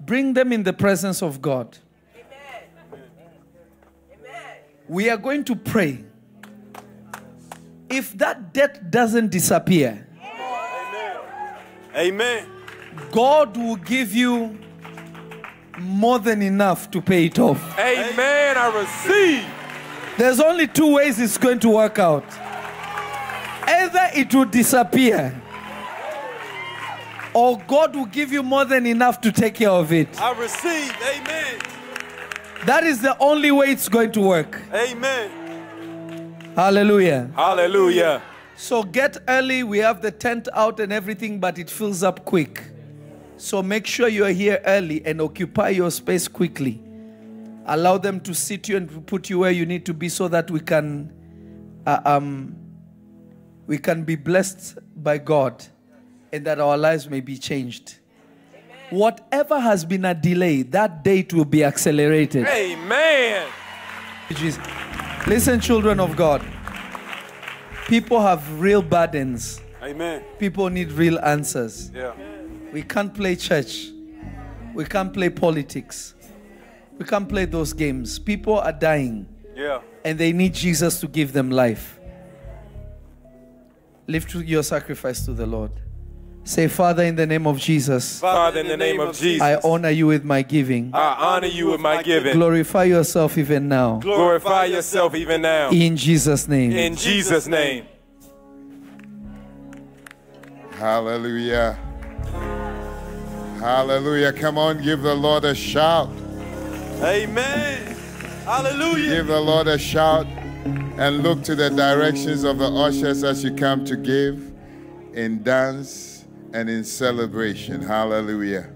Speaker 5: bring them in the presence of God. We are going to pray. If that debt doesn't disappear,
Speaker 6: Amen.
Speaker 5: God will give you more than enough to pay it off.
Speaker 6: Amen. I receive.
Speaker 5: There's only two ways it's going to work out. Either it will disappear, or God will give you more than enough to take care of it.
Speaker 6: I receive. Amen.
Speaker 5: That is the only way it's going to work.
Speaker 6: Amen.
Speaker 5: Hallelujah.
Speaker 6: Hallelujah.
Speaker 5: So get early. We have the tent out and everything, but it fills up quick. So make sure you are here early and occupy your space quickly. Allow them to sit you and put you where you need to be so that we can uh, um, we can be blessed by God and that our lives may be changed. Whatever has been a delay, that date will be accelerated.
Speaker 6: Amen.
Speaker 5: Jesus. Listen, children of God. People have real burdens.
Speaker 6: Amen.
Speaker 5: People need real answers.
Speaker 6: Yeah.
Speaker 5: We can't play church. We can't play politics. We can't play those games. People are dying
Speaker 6: Yeah.
Speaker 5: and they need Jesus to give them life. Lift your sacrifice to the Lord. Say, Father, in the name of Jesus,
Speaker 6: Father, in the name of Jesus,
Speaker 5: I honor you with my giving.
Speaker 6: I honor you with my giving.
Speaker 5: Glorify yourself even now.
Speaker 6: Glorify yourself even now.
Speaker 5: In Jesus' name.
Speaker 6: In Jesus' name.
Speaker 2: Hallelujah. Hallelujah. Come on, give the Lord a shout.
Speaker 6: Amen. Hallelujah.
Speaker 2: Give the Lord a shout and look to the directions of the ushers as you come to give in dance and in celebration. Hallelujah.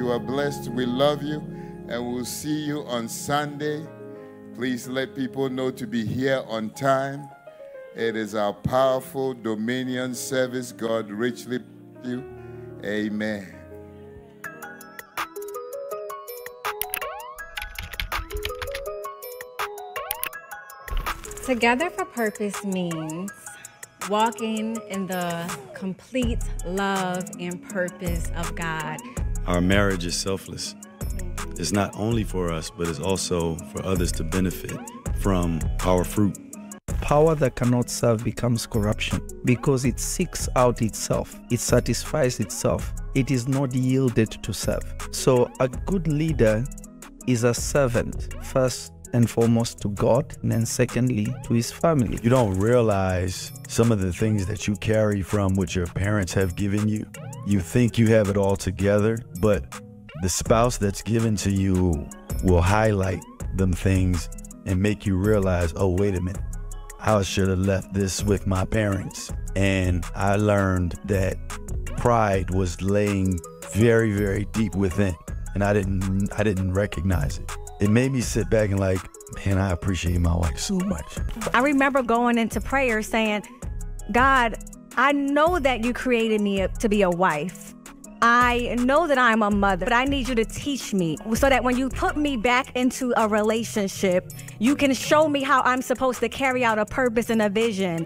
Speaker 11: You
Speaker 12: are blessed. We love you and we'll see you on Sunday. Please let people know to be here on time. It is our powerful dominion service. God richly you. Amen.
Speaker 13: Together for Purpose means walking in the complete love and purpose of God.
Speaker 14: Our marriage is selfless. It's not only for us, but it's also for others to benefit from our fruit.
Speaker 5: Power that cannot serve becomes corruption because it seeks out itself, it satisfies itself, it is not yielded to serve. So, a good leader is a servant, first and foremost to God, and then secondly to his family.
Speaker 14: You don't realize some of the things that you carry from what your parents have given you. You think you have it all together, but the spouse that's given to you will highlight them things and make you realize, oh, wait a minute. I should have left this with my parents. And I learned that pride was laying very, very deep within. And I didn't I didn't recognize it. It made me sit back and like, man, I appreciate my wife so much.
Speaker 13: I remember going into prayer saying, God, I know that you created me to be a wife. I know that I'm a mother, but I need you to teach me so that when you put me back into a relationship, you can show me how I'm supposed to carry out a purpose and a vision.